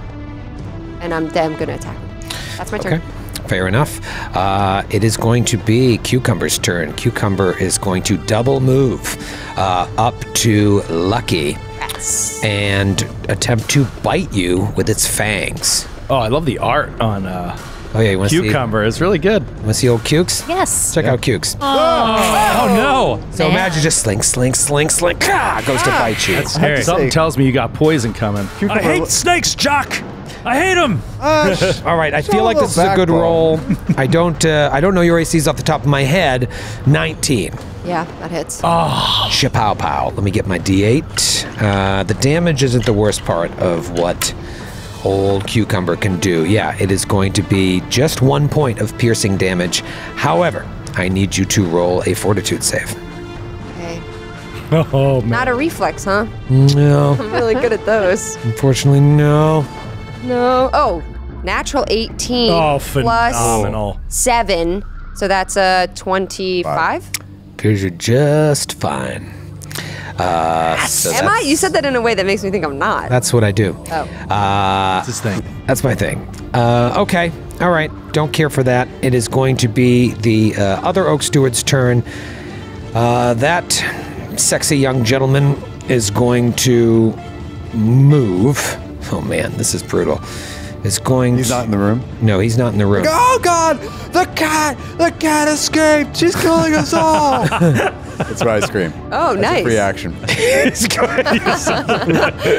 And I'm then going to attack them. That's my Okay. turn. Fair enough. Uh, it is going to be Cucumber's turn. Cucumber is going to double move uh, up to Lucky Yes. and attempt to bite you with its fangs. Oh, I love the art on uh, Oh yeah, you want to see? cucumber. It's really good. Want to see old Cukes? Yes. Check out Cukes. Oh no! So imagine just slink, slink, slink, slink, ah, goes to bite you. Scary. Something tells me you got poison coming. I hate snakes, Jock. I hate them. All right, I feel like this is a good backbone. roll. I don't, uh, I don't know your ACs off the top of my head. 19. Yeah, that hits. Oh, Shapow pow. Let me get my D8. Uh, the damage isn't the worst part of what old cucumber can do. Yeah, it is going to be just one point of piercing damage. However, I need you to roll a fortitude save. Okay. Oh man. Not a reflex, huh? No, I'm really good at those. unfortunately, no. No. Oh, natural 18 Oh, plus phenomenal. 7. So that's a 25. Because you're just fine. Uh, so Am I? You said that in a way that makes me think I'm not. That's what I do. oh. Uh, This thing. That's my thing. Uh, okay. All right. Don't care for that. It is going to be the uh, other Oak Steward's turn. Uh, that sexy young gentleman is going to move. Oh man, this is brutal. It's going. He's not in the room. No, he's not in the room. Oh God! The cat! The cat escaped! She's killing us all! That's why I scream. Oh, That's nice. A free action. Oh,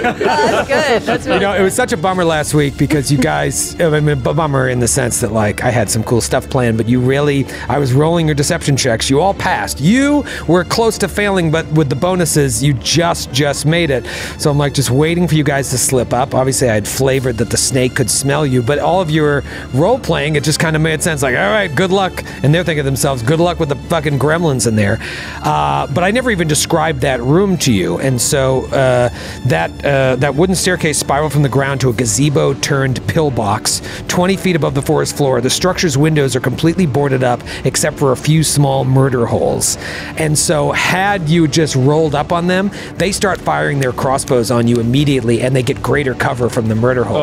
that's good. That's You know, it was such a bummer last week because you guys, I mean, a bummer in the sense that, like, I had some cool stuff planned, but you really, I was rolling your deception checks. You all passed. You were close to failing, but with the bonuses, you just, just made it. So I'm like, just waiting for you guys to slip up. Obviously, I had flavored that the snake could smell you, but all of your role playing, it just kind of made sense. Like, all right, good luck. And they're thinking to themselves, good luck with the fucking gremlins in there. Uh, but I never even described that room to you, and so uh, that uh, that wooden staircase spiraled from the ground to a gazebo turned pillbox, 20 feet above the forest floor. The structure's windows are completely boarded up, except for a few small murder holes. And so, had you just rolled up on them, they start firing their crossbows on you immediately, and they get greater cover from the murder holes.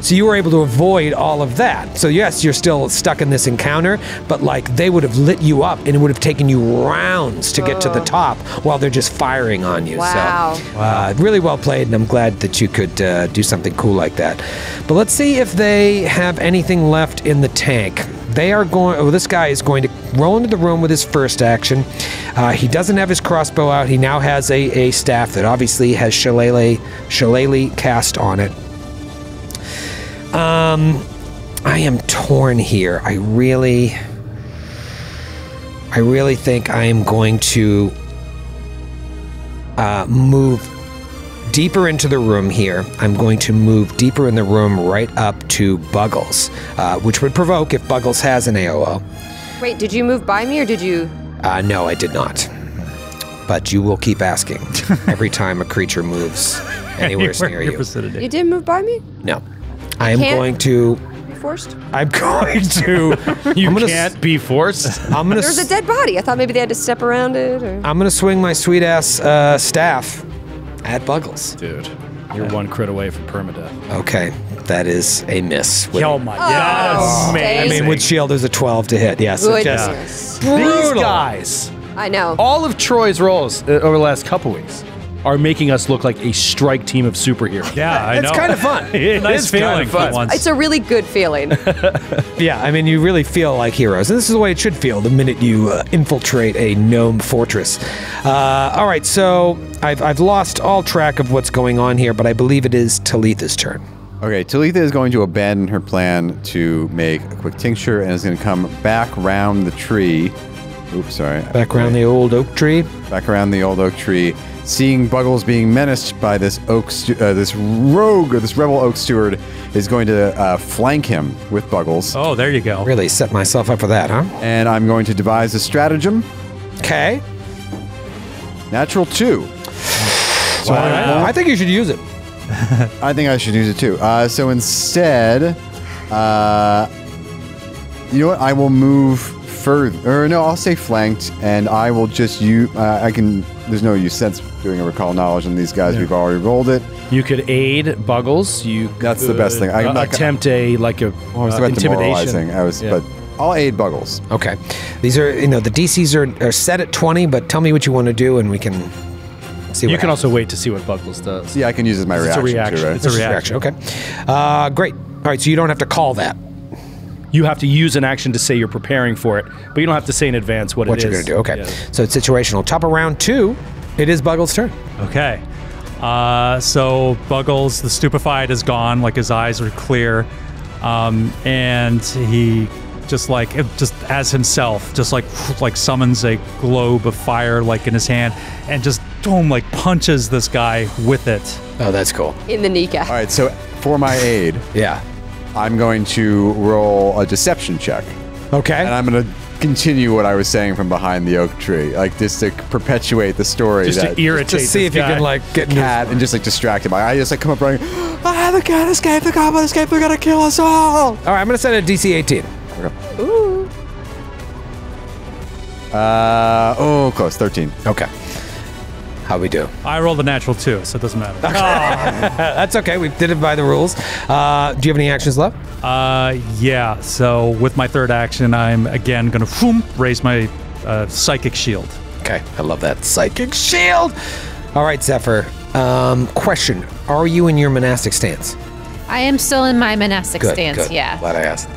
So you were able to avoid all of that. So yes, you're still stuck in this encounter, but like they would have lit you up, and it would have taken you rounds to get to the top while they're just firing on you. Wow. So, uh, really well played, and I'm glad that you could uh, do something cool like that. But let's see if they have anything left in the tank. They are going. Oh, this guy is going to roll into the room with his first action. Uh, he doesn't have his crossbow out. He now has a, a staff that obviously has shillelagh, shillelagh cast on it. Um, I am torn here. I really, I really think I am going to uh, move deeper into the room here. I'm going to move deeper in the room right up to Buggles, uh, which would provoke if Buggles has an AOO. Wait, did you move by me or did you? Uh, no, I did not. But you will keep asking every time a creature moves anywhere near you. vicinity. You did move by me? No. I am going to. You forced? I'm going to. You I'm gonna can't be forced. I'm gonna. There's a s- dead body. I thought maybe they had to step around it. Or... I'm gonna swing my sweet ass uh, staff at Buggles. Dude, you're one crit away from permadeath. Okay, that is a miss. With- Oh my Oh, god. I mean, with shield, there's a 12 to hit. Yes, so just Goodness. These guys, I know. all of Troy's rolls uh, over the last couple weeks are making us look like a strike team of superheroes. Yeah, I It's know. kind of fun. It nice is kind feeling of fun. for once. It's a really good feeling. Yeah, I mean, you really feel like heroes. And this is the way it should feel the minute you uh, infiltrate a gnome fortress. Uh, all right, so I've, I've lost all track of what's going on here, but I believe it is Talitha's turn. Okay, Talitha is going to abandon her plan to make a quick tincture and is going to come back round the tree. Oops, sorry. Back around the old oak tree. back around the old oak tree, seeing Buggles being menaced by this oak, stu- uh, this rogue or this rebel oak steward, is going to uh, flank him with Buggles, Oh, there you go. Really set myself up for that, huh? and I'm going to devise a stratagem. Okay. Natural two. So I, I think you should use it. I think I should use it too. Uh, so instead, uh, you know what? I will move further. Or no, I'll say flanked, and I will just you. Uh, I can. There's no use sense doing a recall knowledge on these guys. We've already rolled it. You could aid Buggles. You That's the best thing. I- could, I'm uh, not gonna- attempt a like a Well, I was uh, about intimidation. I was, Yeah. but I'll aid Buggles. Okay. These are, you know, the DCs are, are set at 20, but tell me what you want to do and we can see what You can happens. also wait to see what Buggles does. Yeah, I can use it as my reaction. It's a reaction, reaction. too, right? It's a This reaction. Okay. Uh, great. All right, so you don't have to call that. You have to use an action to say you're preparing for it, but you don't have to say in advance what, What it you're is. going to do. Okay. Yeah. So it's situational. Top of round two, it is Buggles' turn. Okay. Uh, so Buggles, the stupefied, is gone. Like his eyes are clear, um, and he just like it- just as himself, just like like summons a globe of fire like in his hand, and just boom, like punches this guy with it. Oh, that's cool. In the kneecap. All right, so for my aid, Yeah. I'm going to roll a deception check. Okay. And I'm going to continue what I was saying from behind the oak tree, like just to perpetuate the story. Just that to irritate Just see this if you can like get in cat and just like distract him. I I just like come up running. Ah, the cat escaped! The goblin escaped! They're gonna kill us all! All right, I'm going to set a DC 18. Ooh. Uh oh, close. Thirteen. Okay. How we do? I rolled a natural two, so it doesn't matter. That's okay. We did it by the rules. Uh, do you have any actions left? Uh, yeah. So with my third action, I'm again gonna whoom, raise my uh, psychic shield. Okay. I love that psychic shield. All right, Zephyr. Um, question: Are you in your monastic stance? I am still in my monastic Good. stance. good. Yeah. Glad I asked.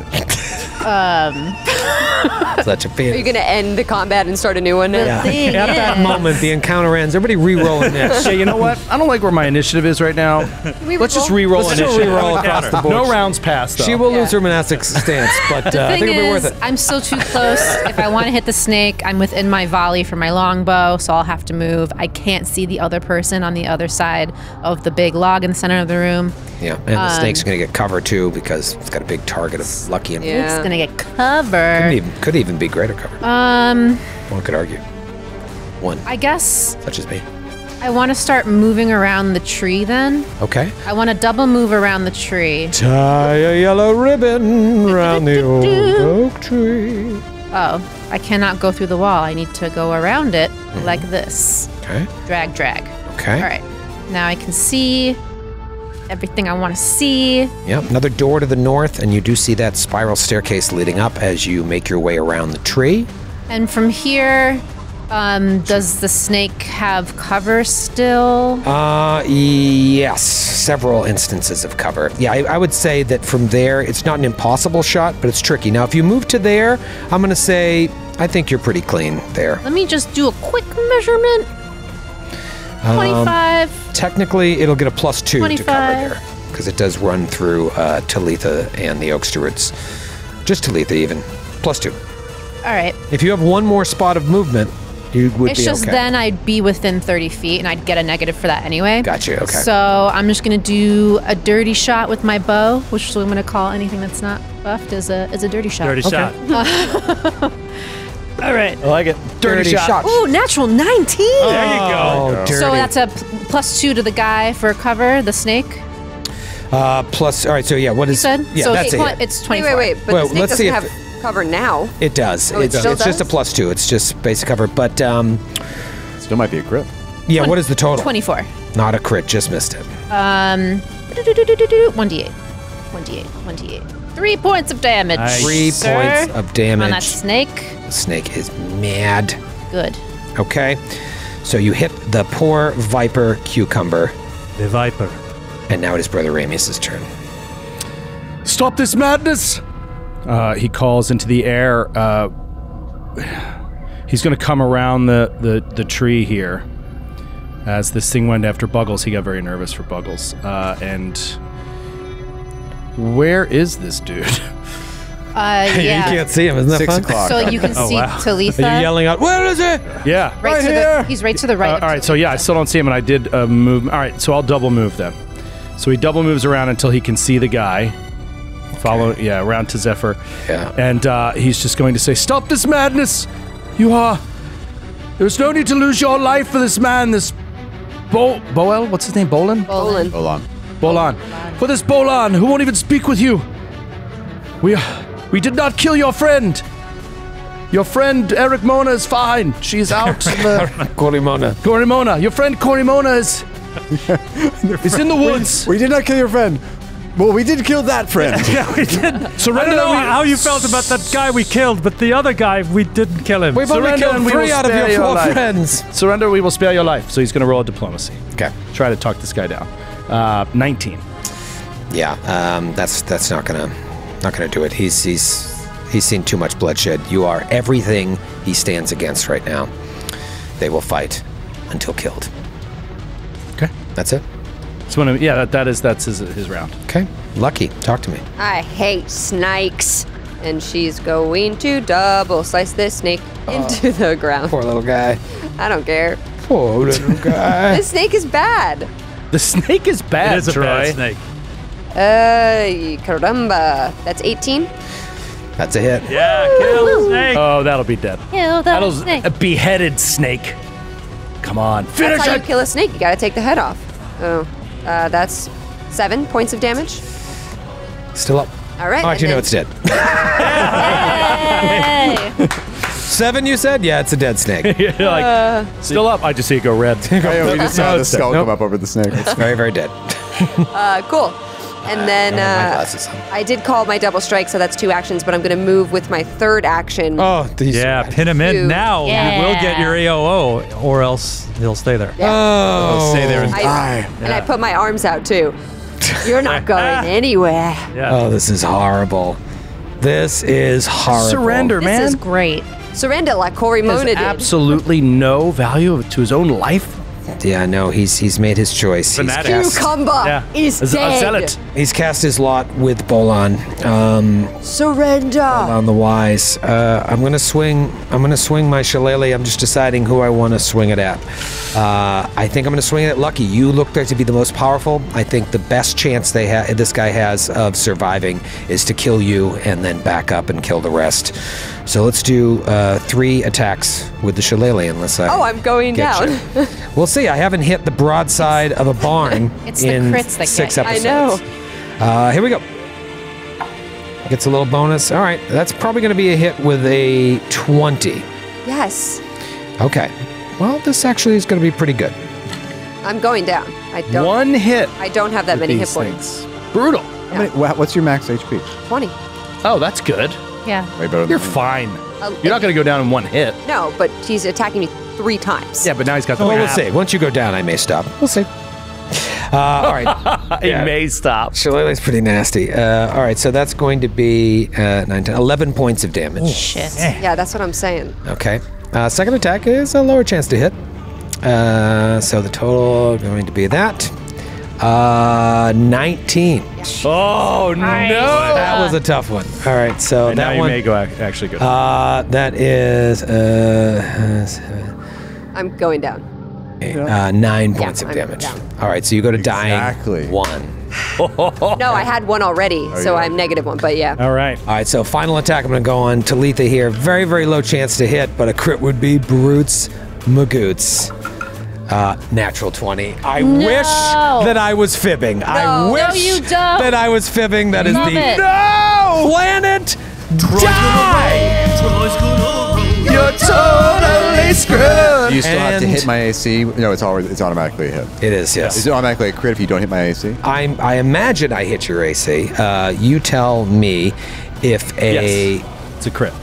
Um, Such a Are you going to end the combat and start a new one now? Yeah. thing At that moment, the encounter ends. Everybody re-rolling this. Yeah, you know what? I don't like where my initiative is right now. we Let's just re-roll? re-roll Let's just initiative. re-roll across the board. No rounds passed. Though. She will Yeah. lose her monastic stance, but uh, I think it'll be worth it. I'm still too close. if I want to hit the snake, I'm within my volley for my longbow, so I'll have to move. I can't see the other person on the other side of the big log in the center of the room. Yeah, and the snake's going to get cover too because it's got a big target of lucky and Yeah. It's gonna get could covered. even, could even be greater cover. Um, One could argue. one, I guess such as me. I want to start moving around the tree then. Okay. I want to double move around the tree. Tie a yellow ribbon around the old oak tree. Oh, I cannot go through the wall. I need to go around it like this. Okay. Drag, drag. Okay. All right. Now I can see everything I want to see. Yep. Another door to the north, and you do see that spiral staircase leading up as you make your way around the tree. And from here, um, does the snake have cover still? Uh, yes, several instances of cover. Yeah, I, I would say that from there, it's not an impossible shot, but it's tricky. Now, if you move to there, I'm going to say I think you're pretty clean there. Let me just do a quick measurement. 25. Technically, it'll get a plus two to cover 25. there because it does run through uh, Talitha and the Oak Stewards. Just Talitha, even. Plus two. All right. If you have one more spot of movement, you would It's be just okay. then I'd be within 30 feet and I'd get a negative for that anyway. Gotcha, okay. So I'm just going to do a dirty shot with my bow, which I'm going to call anything that's not buffed is a, is a dirty shot. Dirty shot. All right. I like it. Dirty, shot. Ooh, natural 19. There you go. Oh, dirty. So that's a p- plus two to the guy for cover, the snake. uh, plus. All right, so yeah, what is... You is? said? Yeah, so that's eight a point- it's Wait, 24. wait, wait. But Well, the snake let's doesn't see if- have cover now. It does. Oh, it it's still it's just a plus two. It's just basic cover. But um, Still might be a crit. yeah, what is the total? 24. Not a crit. Just missed it. Um, 1d8. 1d8. 1d8. Three points of damage. Nice. Three sir. points of damage. On that snake. The snake is mad. Good. Okay, so you hit the poor viper cucumber, The Viper. and now it is Brother Ramius' turn. Stop this madness! Uh, he calls into the air. Uh, he's going to come around the, the, the tree here. As this thing went after Buggles, he got very nervous for Buggles. Uh, and where is this dude? Uh, yeah. You can't see him, isn't Six o'clock. So you can Oh, see wow. Talitha. Are you yelling out, "Where is it?" yeah. right, Right to here. the, he's right to the right. Uh, of all right, so yeah, I still don't see him, and I did uh, move. All right, so I'll double move then. So he double moves around until he can see the guy. Follow, yeah, around to Zephyr. Yeah. And uh, he's just going to say, "Stop this madness! You are. There's no need to lose your life for this man. This Bo Boel, what's his name? Bolan. Olin. Hold on. Bolan. For this Bolan, who won't even speak with you. We we did not kill your friend. Your friend Eric Mona is fine. She's out. Uh, in the, Corimona. Corimona. Your friend Corimona is is in the woods. We did not kill your friend. Well, we did kill that friend. Yeah, we did. I don't know we- how you felt about that guy we killed, but the other guy, we didn't kill him. We've only killed we three out of your your four life. friends. Surrender. We will spare your life. So he's going to roll a diplomacy. Okay. Try to talk this guy down. Uh, 19. Yeah, um, that's that's not gonna not gonna do it. He's he's he's seen too much bloodshed. You are everything he stands against right now. They will fight until killed. Okay. That's it. So when, yeah, that, that is that's his, his round. Okay. Lucky, talk to me. I hate snakes. And she's going to double slice this snake into the ground. Poor little guy. I don't care. Poor little guy. This snake is bad. The snake is bad. it is a Troy. bad snake. Uh, caramba. That's 18. That's a hit. Yeah, kill the snake. Oh, that'll be dead. Kill the That'll snake. a beheaded snake. Come on, That's finish how you it. kill a snake. You gotta take the head off. Oh, uh, that's seven points of damage. Still up. All right. Oh, actually, no, and it's dead. Hey. Seven, you said? Yeah, it's a dead snake. You're like still up. I just see it go red. Yeah, we just saw the skull Nope. come up over the snake. It's very, very dead. uh, cool. And then I don't have my uh, glasses on. I did call my double strike, so that's two actions. But I'm gonna move with my third action. Oh, these. Yeah, pin him in Two. now. You will get your AOO, or else he'll stay there. Oh. Stay there and I, die. and I put my arms out too. You're not going anywhere. Yeah. Oh, this is horrible. This is horrible. Surrender, man. This man. is great. Surrender like Cory Has Mona did. absolutely no value to his own life. Yeah, no, he's he's made his choice. He's cast, Cucumber Yeah, is A- a dead. zealot. he's cast his lot with Bolan. Um, Surrender. on the wise. Uh, I'm gonna swing. I'm gonna swing my shillelagh. I'm just deciding who I want to swing it at. Uh, I think I'm gonna swing it at Lucky. You look like to be the most powerful. I think the best chance they ha- this guy has of surviving is to kill you and then back up and kill the rest. So let's do uh, three attacks with the shillelagh unless I. Oh, I'm going get down. you. We'll see. I haven't hit the broadside of a barn It's the in crits that six get you. I episodes. know. Uh, here we go. Gets a little bonus. All right, that's probably going to be a hit with a 20. Yes. Okay. Well, this actually is going to be pretty good. I'm going down. I don't. One hit. I don't have that many hit points. things. Brutal. How many- what's your max HP? Twenty. Oh, that's good. Yeah. Way better You're than fine. Uh, You're not going to go down in one hit. No, but he's attacking me three times. Yeah, but now he's got the Well, we'll map. see. Once you go down, I may stop. We'll see. Uh, all right. It may stop. Shillelagh's pretty nasty. Uh, all right, so that's going to be uh, 9, 10, 11 points of damage. Shit. Yeah, that's what I'm saying. Okay. Uh, second attack is a lower chance to hit. Uh, so the total going to be that. Uh, 19. Oh, no. That was a tough one. All right, so And now that you one. may go ac- actually go. Uh, that is uh, I'm going down. uh, nine points of I'm damage. down. All right, so you go to dying Exactly. one. No, I had one already, so I'm negative one. But yeah. All right. All right, so final attack. I'm going to go on Talitha here. Very, very low chance to hit, but a crit would be Brutes Magoots. Uh, natural 20. I wish that I was fibbing. I No. wish No, you don't. that I was fibbing. That is Love the it. no planet die. You're totally screwed. You still have to hit my AC? No, it's always it's automatically a hit. It is yes. Is it automatically a crit if you don't hit my AC? I I imagine I hit your AC. Uh, you tell me if a Yes. It's a crit.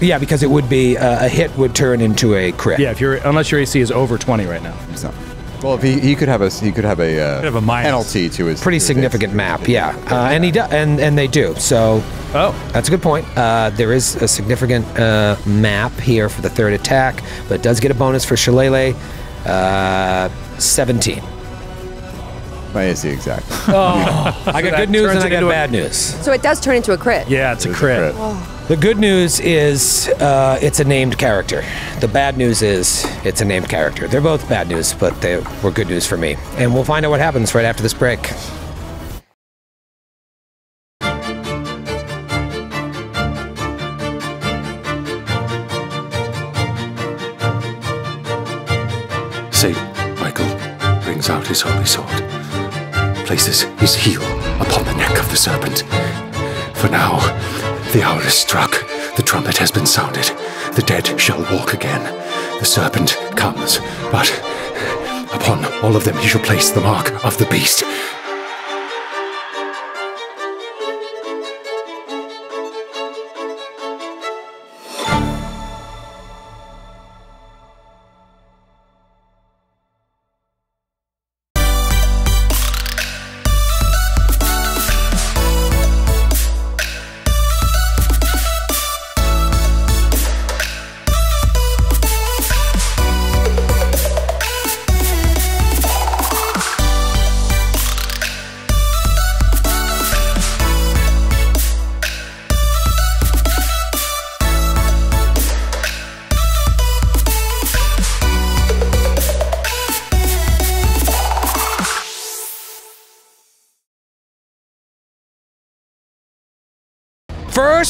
Yeah because it would be uh, a hit would turn into a crit. Yeah, if you're unless your AC is over 20 right now. It's not. Well, if he, he could have a he could have a, uh, Could have a minus. penalty to his Pretty to his significant map, yeah, uh, and he do, and and they do. So Oh. that's a good point. Uh, there is a significant uh, map here for the third attack, but it does get a bonus for Shillelagh. Uh, 17. My AC exactly. I got good news and I got into a- bad news. So it does turn into a crit. Yeah, it's a It's a crit. crit. The good news is uh, it's a named character. The bad news is it's a named character. They're both bad news, but they were good news for me. And we'll find out what happens right after this break. Saint Michael brings out his holy sword, places his heel upon the neck of the serpent. For now, the hour is struck, the trumpet has been sounded, the dead shall walk again. The serpent comes, but upon all of them he shall place the mark of the beast.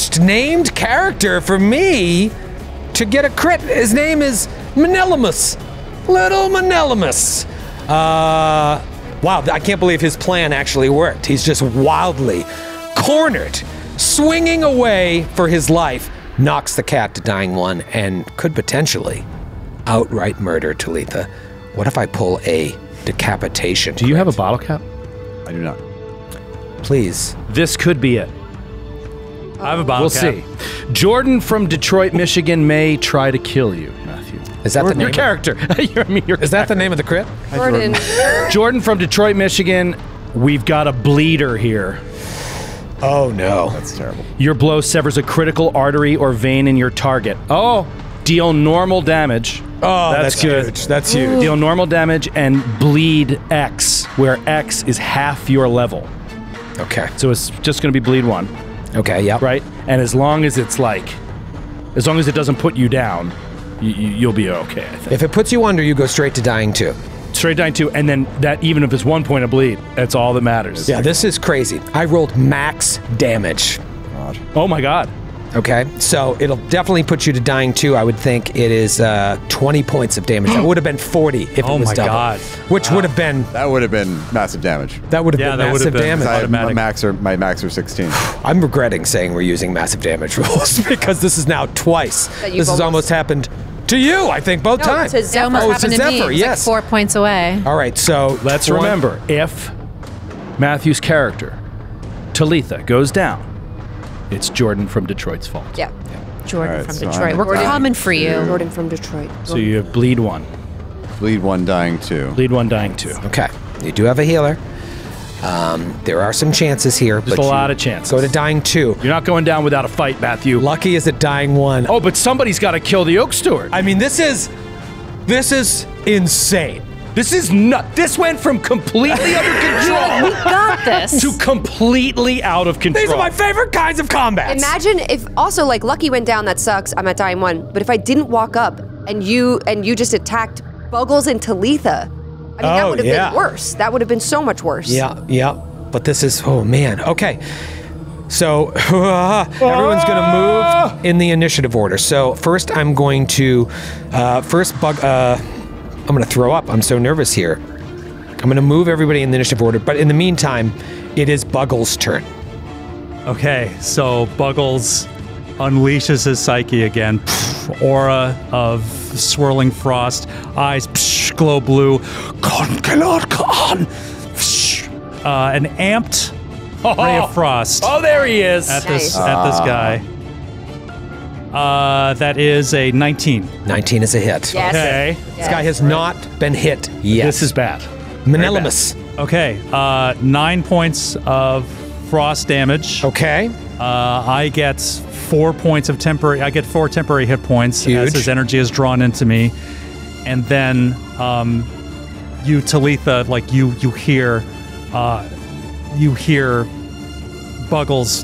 First named character for me to get a crit. His name is Manilimus. Little Manilimus. Uh, wow, I can't believe his plan actually worked. He's just wildly cornered, swinging away for his life, knocks the cat to dying one, and could potentially outright murder Talitha. What if I pull a decapitation? Do you have a bottle cap? I do not. Please. This could be it. I have a bottle We'll cap. see. Jordan from Detroit, Michigan may try to kill you, Matthew. Is that the Your name? character. I mean, your Is that the name of the crit? Jordan. Jordan from Detroit, Michigan. We've got a bleeder here. Oh no. That's terrible. Your blow severs a critical artery or vein in your target. Oh, deal normal damage. Oh, That's that's, good. huge. That's huge. Deal normal damage and bleed X, where X is half your level. Okay. So it's just going to be bleed one, Okay. Yep. right? And as long as it's like, as long as it doesn't put you down, you, you'll be okay. I think. If it puts you under, you go straight to dying too. Straight dying two, and then that even if it's one point of bleed, that's all that matters. Yeah, this is crazy. I rolled max damage. Oh my god. Okay, so it'll definitely put you to dying two. I would think it is uh, 20 points of damage. That would have been 40 if Oh it was my double. God. Which would have been That would have been massive damage. that would have Yeah, been that would have massive been- damage. I my max are my max are 16. I'm regretting saying we're using massive damage rules because this is now twice. This has almost almost- happened to you, I think, both No, times. to It almost Oh, it's happened a to. Zephyr, It was yes. like four points away. All right, so Let's one- remember if Matthew's character, Talitha, goes down, it's Jordan from Detroit's fault. Yeah. Jordan All right, from so Detroit. I'm We're at coming for you. Jordan from Detroit. So you have bleed one, Bleed one, dying two. bleed one, dying two. Okay, you do have a healer. Um, there are some chances here. Just but a lot of chances. Go to dying two. You're not going down without a fight, Matthew. Lucky is a dying one. Oh, but somebody's got to kill the Oak Steward. I mean, this is this is insane. This is nut. This went from completely under control Got this. to completely out of control. These are my favorite kinds of combat. Imagine if also like Lucky went down. That sucks. I'm at dying one. But if I didn't walk up and you and you just attacked Buggles and Talitha, I mean that Oh, would have yeah. been worse. That would have been so much worse. Yeah, yeah. But this is oh man. Okay. So everyone's going to move in the initiative order. So first, I'm going to uh, first bug. Uh, I'm going to throw up. I'm so nervous here. I'm going to move everybody in the initiative order. But in the meantime, it is Buggles' turn. Okay, so Buggles unleashes his psyche again. Aura of swirling frost, eyes psh, glow blue. Con, Kelor, con. Uh, an amped ray of frost Oh, there he is. at this Nice. at this guy. Uh, that is a 19. 19 is a hit. Yes. Okay. This guy has not been hit yet. This is bad. Menelamus. Okay, uh, nine points of frost damage. Okay. Uh, I get four points of temporary. I get four temporary hit points Huge. as his energy is drawn into me, and then um, you Talitha, like you you hear, uh, you hear Buggles'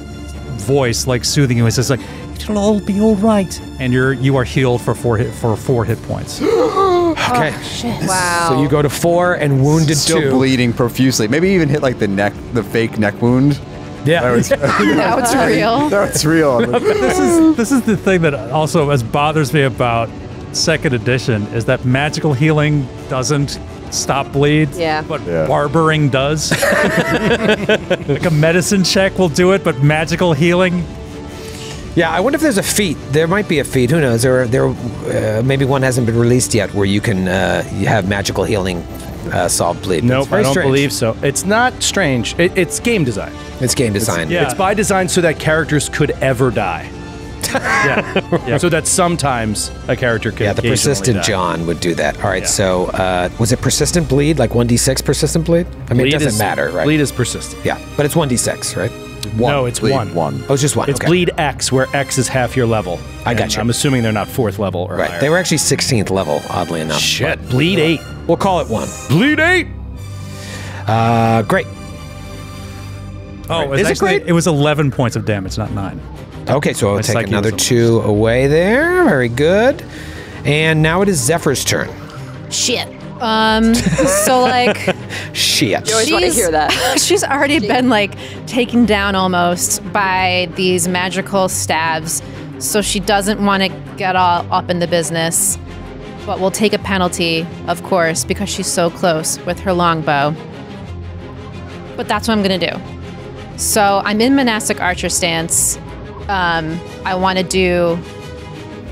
voice like soothing you. It says like it'll all be all right, and you're you are healed for four hit for four hit points. Okay. Wow. So you go to four and wounded Still two. bleeding profusely. Maybe even hit like the neck, the fake neck wound. Yeah. That was, now it's real. that's real. this is this is the thing that also as bothers me about second edition is that magical healing doesn't stop bleed. Yeah. But Yeah. barbering does. like a medicine check will do it, but magical healing. Yeah, I wonder if there's a feat. There might be a feat. Who knows? There, there, uh, maybe one hasn't been released yet, where you can uh, you have magical healing uh, solve bleed. It's Nope, I don't strange. believe so. It's not strange. It, it's game design. It's game design. yeah. It's by design so that characters could ever die. Yeah. yeah. So that sometimes a character could Yeah, the persistent die. John would do that. All right, Yeah. so uh, was it persistent bleed, like 1d6 persistent bleed? I mean, Bleed it doesn't is, matter, right? Bleed is persistent. Yeah, but it's 1d6, right? No, it's Bleed one. One. Oh, it's just one. It's okay. bleed X, where X is half your level. I got And you. I'm assuming they're not fourth level or Right, higher. they were actually 16th level, oddly enough. Shit, bleed eight. We'll call it one. Bleed eight. Uh, great. Oh, it was Is it great? it was 11 points of damage, not nine. Okay, so I'll My take psyche another two away there. Very good. And now it is Zephyr's turn. Shit. Um. So like. Shit. You always want to She's- hear that. She's already been like taken down almost by these magical stabs, so she doesn't want to get all up in the business, but will take a penalty, of course, because she's so close with her longbow. But that's what I'm gonna do. So I'm in monastic archer stance. Um, I want to do.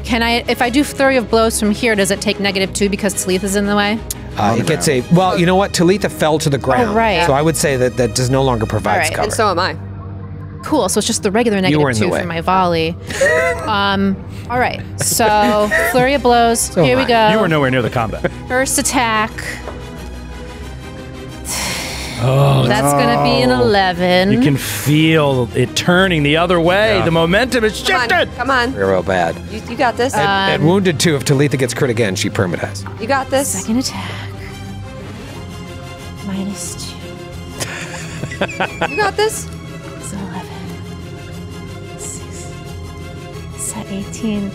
Can I, if I do flurry of blows from here, does it take negative two because Talitha's in the way? Uh, it gets a well. You know what? Talitha fell to the ground. Oh, right. So I would say that that does no longer provide right. cover. And so am I. Cool. So it's just the regular negative two way. for my volley. um. All right. So flurry of blows. Here we am go. You were nowhere near the combat. First attack. Oh, that's gonna be an eleven. You can feel it turning the other way. The momentum is shifted. Come on. Come on. Real bad. You, you got this. And wounded too. if Talitha gets crit again, she permadies. you got this. Second attack. Minus two. You got this. It's eleven. Six. Set eighteen.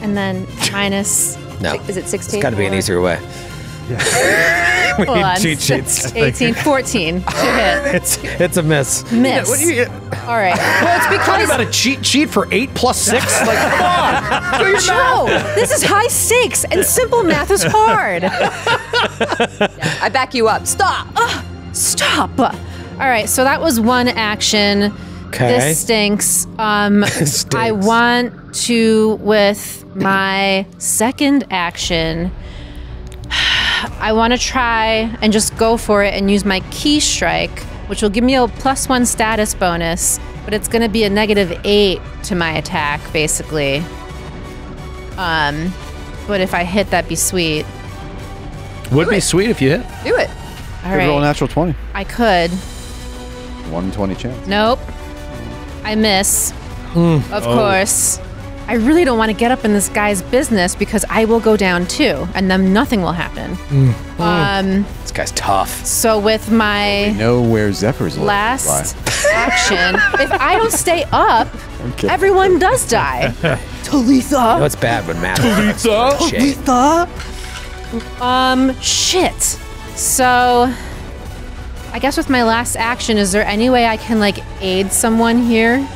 And then minus No, Is it 16? it's got to be an easier way. We Hold need on. cheat sheets. 18, 14 to hit. It's it's a miss. Miss. What do you, All right. Well, it's talking because about a cheat sheet for eight plus six? Like, come on. Do your math. Joe, this is high stakes and simple math is hard. I back you up. Stop. Stop. All right, so that was one action. Okay. This stinks. Um, Stinks. I want to, with my second action, I want to try and just go for it and use my ki strike, which will give me a plus one status bonus, but it's going to be a negative eight to my attack, basically. Um, but if I hit, that'd be sweet. Would be sweet if you hit. Do it. All Could roll a natural 20. I could. 120 chance. Nope. I miss. Hmm. Of Oh. course. I really don't want to get up in this guy's business because I will go down too, and then nothing will happen. Hmm. Um, This guy's tough. so with my Know where Zephyr's last action, if I don't stay up, Okay. everyone does die. Talitha. No, it's bad when Matt. Shit. Talitha. Um, shit. So, I guess with my last action, is there any way I can like aid someone here?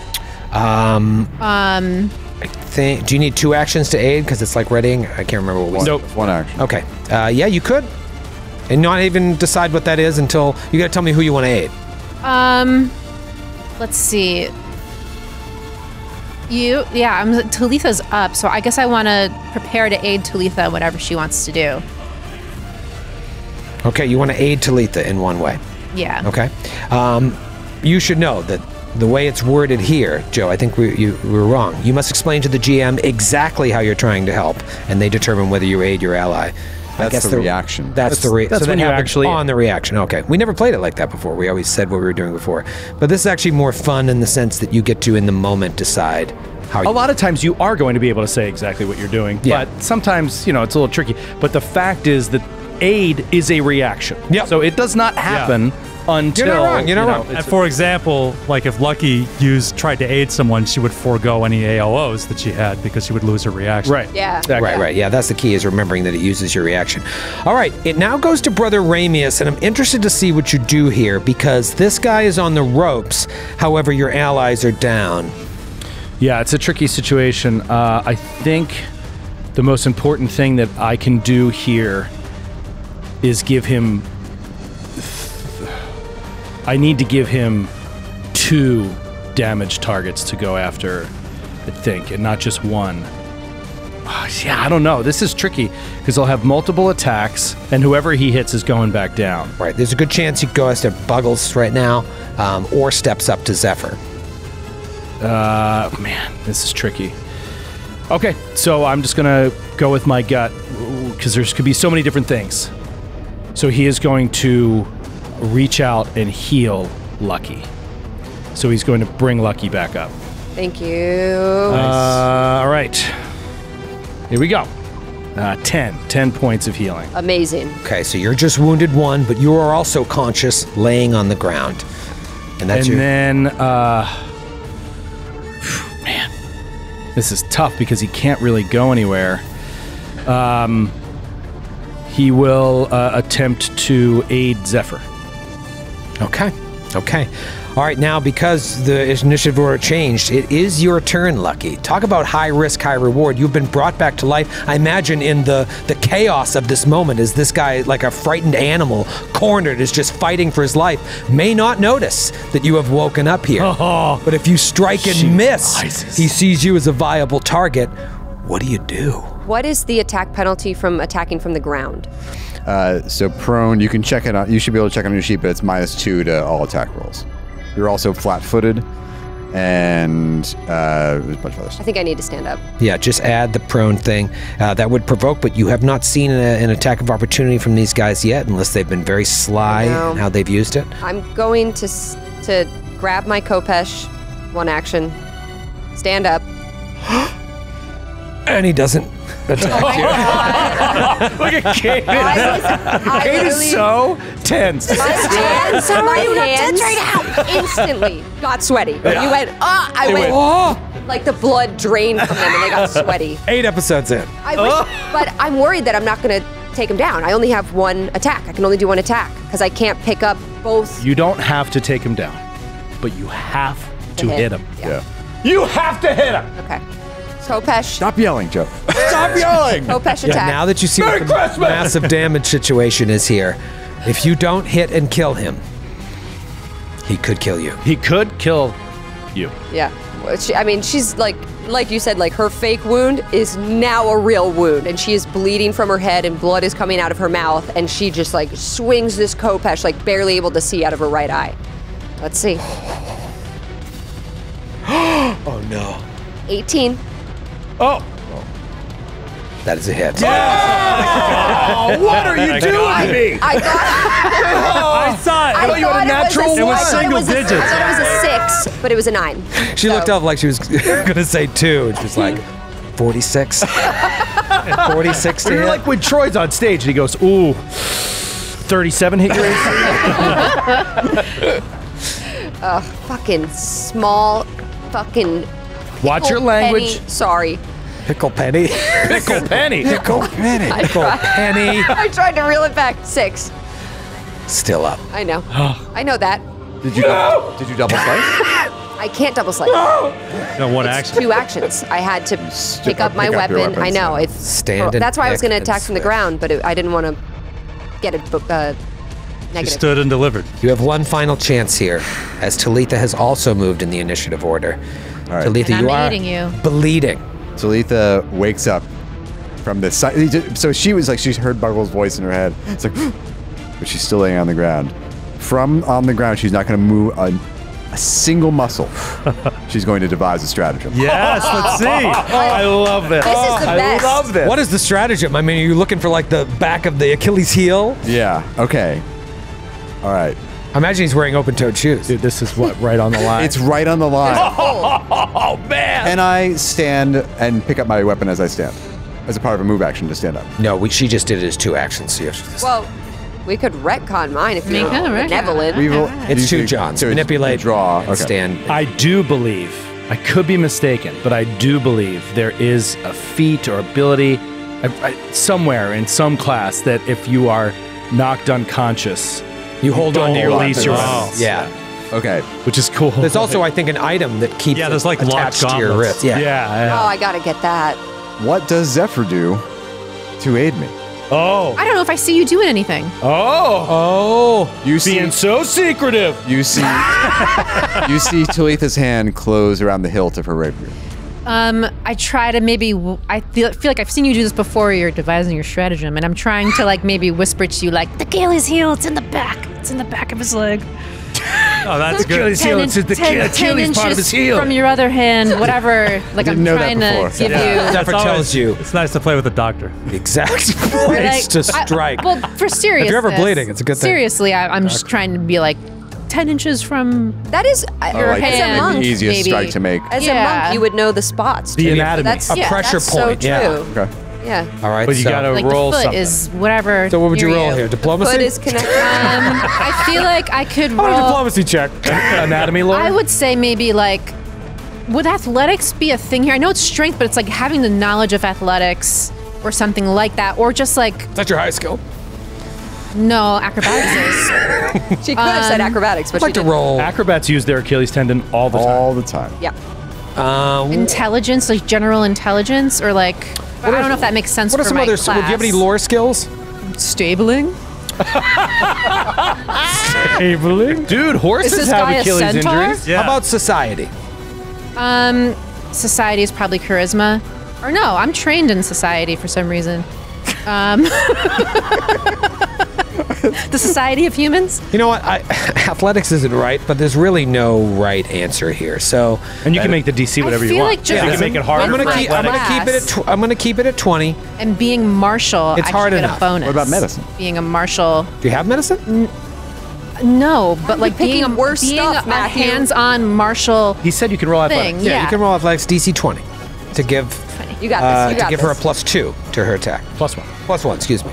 Um, Um, I think. Do you need two actions to aid? Because it's like readying. I can't remember what one. Nope. One action. Okay. Uh, yeah, you could, and not even decide what that is until you got to tell me who you want to aid. Um, let's see. You, yeah, I'm Talitha's up, so I guess I want to prepare to aid Talitha in whatever she wants to do. Okay, you want to aid Talitha in one way. Yeah. Okay. Um, you should know that the way it's worded here, Joe, I think we, you, were wrong. You must explain to the GM exactly how you're trying to help, and they determine whether you aid your ally. I That's guess the reaction. That's, the re- that's so that when you actually- on the reaction. Okay, we never played it like that before. We always said what we were doing before, but this is actually more fun in the sense that you get to in the moment decide how. A lot of times you are going to be able to say exactly what you're doing, Yeah. but sometimes, you know, it's a little tricky. But the fact is that aid is a reaction. Yep. So it does not happen until. wrong, you're not you know, wrong. And for example, like if Lucky used tried to aid someone, she would forego any AOs that she had because she would lose her reaction. Right. Yeah. Exactly. Right, right. Yeah, that's the key is remembering that it uses your reaction. All right, it now goes to Brother Ramius, and I'm interested to see what you do here because this guy is on the ropes. However, your allies are down. Yeah, it's a tricky situation. Uh, I think the most important thing that I can do here is give him. I need to give him two damage targets to go after, I think, and not just one. Ah, Yeah, I don't know. This is tricky because he'll have multiple attacks, and whoever he hits is going back down. Right, there's a good chance he goes to Buggles right now, um, or steps up to Zephyr. Uh, man, this is tricky. Okay, so I'm just gonna go with my gut because there's could be so many different things. So he is going to reach out and heal Lucky. So he's going to bring Lucky back up. Thank you. Uh, all right, here we go. Uh, 10, 10 points of healing. Amazing. Okay, so you're just wounded one, but you are also conscious, laying on the ground, and that's and your. then, uh, man, this is tough because he can't really go anywhere. Um, he will uh, attempt to aid Zephyr. Okay. Okay. All right, now because the initiative order changed, it is your turn, Lucky. Talk about high risk, high reward. You've been brought back to life. I imagine in the the chaos of this moment, is this guy like a frightened animal, cornered, is just fighting for his life, may not notice that you have woken up here. but if you strike and miss, he sees you as a viable target. What do you do? What is the attack penalty from attacking from the ground? Uh, so prone, you can check it out. You should be able to check on your sheet, but it's minus two to all attack rolls. You're also flat-footed, and uh, there's a bunch of other I think I need to stand up. Yeah, just add the prone thing. Uh, that would provoke, but you have not seen a, an attack of opportunity from these guys yet, unless they've been very sly No. in how they've used it. I'm going to to grab my Khopesh, one action, stand up. And he doesn't attack you. Look at Kate. I was, I Kate is literally- so tense. My hands, my hands instantly got sweaty. You went, ah, I went, Oh, like the blood drained from them and they got sweaty. eight episodes in. I wish, but I'm worried that I'm not going to take him down. I only have one attack. I can only do one attack because I can't pick up both. You don't have to take him down, but you have to hit. hit him. Yeah. You have to hit him. Okay. Topesh. Stop yelling, Joe. Stop yelling. Topesh Yeah, attack. now that you see what the massive damage situation is here, if you don't hit and kill him, he could kill you. He could kill you. Yeah. She, I mean, she's like, like you said, like her fake wound is now a real wound, and she is bleeding from her head, and blood is coming out of her mouth, and she just like swings this Khopesh, like barely able to see out of her right eye. Let's see. Oh no. 18. Oh. That is a hit. Oh, what are you doing to me? I thought. I saw it. I thought you had a natural it was, a, one. It Single was a- digits. I thought it was a six, but it was a nine. She looked up like she was gonna say two, and she's like, 46. 46 to You're like when Troy's on stage and he goes, "Ooh, 37 hit your AC." Ugh, fucking small, fucking. Watch your language. penny- Sorry. Pickle penny. Pickle penny. Pickle penny. Pickle penny. I tried to reel it back. Six. Still up. I know. I know that. Did you did you double slice? I can't double slice. No, one It's action. two actions. I had to pick up my pick up weapon. I know. yeah. It's Stand That's why I was going to attack from the ground, but it, I didn't want to get it uh, She negative. stood and delivered. You have one final chance here, as Talitha has also moved in the initiative order. Right. Talitha, And you I'm are aiding you. bleeding. Talitha wakes up from the side. So she was like, she heard Buggles' voice in her head. It's like, but she's still laying on the ground. From on the ground, she's not going to move a, a single muscle. she's going to devise a stratagem. Yes, let's see. I love this. This is the I best. love this. What is the stratagem? I mean, are you looking for like the back of the Achilles heel? Yeah. Okay. All right. I imagine he's wearing open-toed shoes. Dude, this is what right on the line. It's right on the line. oh man. and I stand and pick up my weapon as I stand, as a part of a move action to stand up. No, we, she just did it as two actions. So you Well, we could retcon mine if We you're could retcon. benevolent. We will. it's two Johns. so it's- Manipulate, draw. and Okay. stand. I do believe, I could be mistaken, but I do believe there is a feat or ability I, I, somewhere in some class that if you are knocked unconscious, You hold on to don't your release your weapons. weapons. Yeah. Okay. which is cool. There's also, I think, an item that keeps Yeah, there's like locked attached to your gauntlets. wrist. Yeah. yeah. yeah. Oh, I gotta get that. What does Zephyr do to aid me? Oh. I don't know if I see you doing anything. Oh. Oh, You see. Being so secretive. You see. you see Talitha's hand close around the hilt of her rapier. Um, I try to maybe. I feel, feel like I've seen you do this before. You're devising your stratagem, and I'm trying to like maybe whisper to you like the Achilles heel. It's in the back. It's in the back of his leg. Oh, that's good. Achilles heel. It's the ten- Achilles ten part of his inches heel. From your other hand, whatever. Like I'm trying to before. give Yeah. you. Zephyr It's tells always- you It's nice to play with a doctor. the exact like, place to I- strike. well, for serious. Is you're ever bleeding, it's a good thing. Seriously, I, I'm just trying to be like ten inches from. That is, I- Your like, as a hand, monk, the easiest maybe. strike to make. as a monk, you would know the spots. The too. anatomy. That's A yeah, pressure that's point, So yeah. Okay. Yeah. All right, But you so, gotta Like roll the foot something. is whatever. so what would you near roll here? Diplomacy? Foot is connected. Um, I feel like I could roll. Oh, roll. diplomacy check. Anatomy lore. I would say maybe like would athletics be a thing here? I know it's strength, but it's like having the knowledge of athletics or something like that, or just like Is that your high skill? No acrobatics. is. she could have said acrobatics, but I'd like she to didn't. roll. Acrobats use their Achilles tendon all the time. All the time. Yeah. Uh, intelligence, like general intelligence, or like I don't know if that makes sense what are for some my other? class. Would you have any lore skills? Stabling. Stabling? Dude, horses Is this have guy a Achilles centaur? injuries. Yeah. How about society? Um, society is probably charisma, or no? I'm trained in society for some reason. Um, the Society of Humans. You know what? I, athletics isn't right, but there's really no right answer here. So And you can make the DC whatever I you feel want. like just you can make it harder. I'm gonna keep. I'm gonna keep it at. Tw- I'm gonna keep it at 20. And being martial, It's I hard get enough. a bonus. What about medicine? Being a martial, Do you have medicine? no, but like being picking a, worse being stuff, a, Matthew? hands-on martial He said you can roll thing. athletics. Yeah, you can roll athletics DC 20 to give You got uh, this. You to give this. her a plus two to her attack. Plus one. Plus one. Excuse me.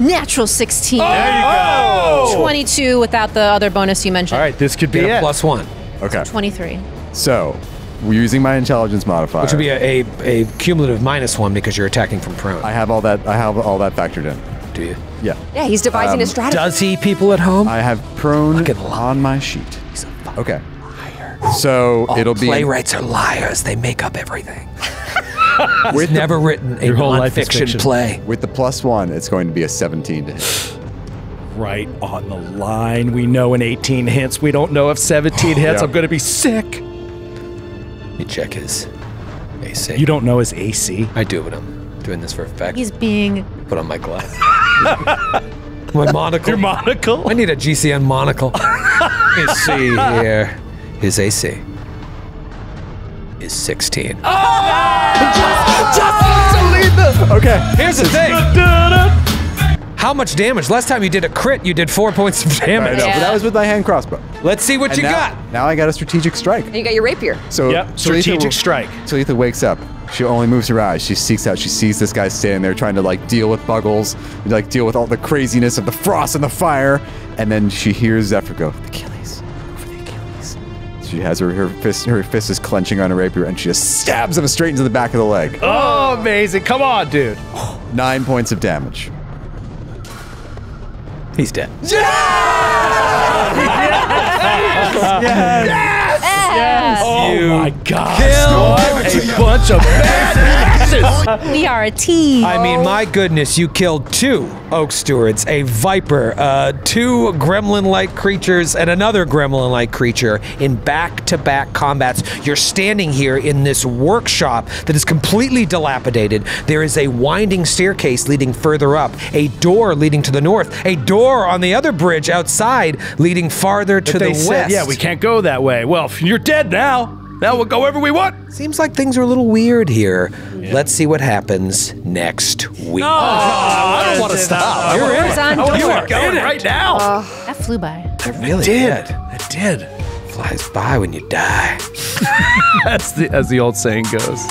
Natural 16. There you go. 22 without the other bonus you mentioned. All right, this could be Get a it. plus one. Okay. 23. So, we're using my intelligence modifier. Which would be a, a, a cumulative minus one because you're attacking from prone. I have all that. I have all that factored in. Do you? Yeah. Yeah, he's devising a um, strategy. Does he, people at home? I have prone on my sheet. Okay. So All it'll be playwrights are liars. They make up everything. with He's never written a Your whole life is nonfiction fiction. play. with the plus one. It's going to be a 17 to hit. Right on the line. We know an 18 hits. We don't know if 17 hits. Yeah. I'm going to be sick. You check his AC. You don't know his AC. I do, but I'm doing this for effect. He's being Put on my glass. my monocle. Your monocle. I need a GCN monocle. Let me see here. His AC is 16. Okay. Here's the thing. How much damage? Last time you did a crit, you did four points of I damage. know, but that was with my hand crossbow. Let's see what And you now, got. Now I got a strategic strike. And you got your rapier. So Yep, strategic strike. Talitha wakes up. She only moves her eyes. She seeks out. She sees this guy standing there trying to like deal with Buggles, like deal with all the craziness of the frost and the fire, and then she hears Zephyr go, "The Achilles, She has her her fist her fist is clenching on her rapier, and she just stabs him straight into the back of the leg. Oh, amazing. Come on, dude. Nine points of damage. He's dead. Oh my god. A bunch of badasses. we are a team. I mean, my goodness, you killed two oak stewards, a viper, uh, two gremlin-like creatures, and another gremlin-like creature in back-to-back combats. You're standing here in this workshop that is completely dilapidated. There is a winding staircase leading further up, a door leading to the north, a door on the other bridge outside leading farther to But the they west. said, yeah, we can't go that way. Well, you're dead now. Now we'll go wherever we want. Seems like things are a little weird here. Let's see what happens next week. oh I don't want to stop. You're in. It's on I want door. to go right now. That flew by. It really did. did. It did. Flies by when you die. That's the as the old saying goes.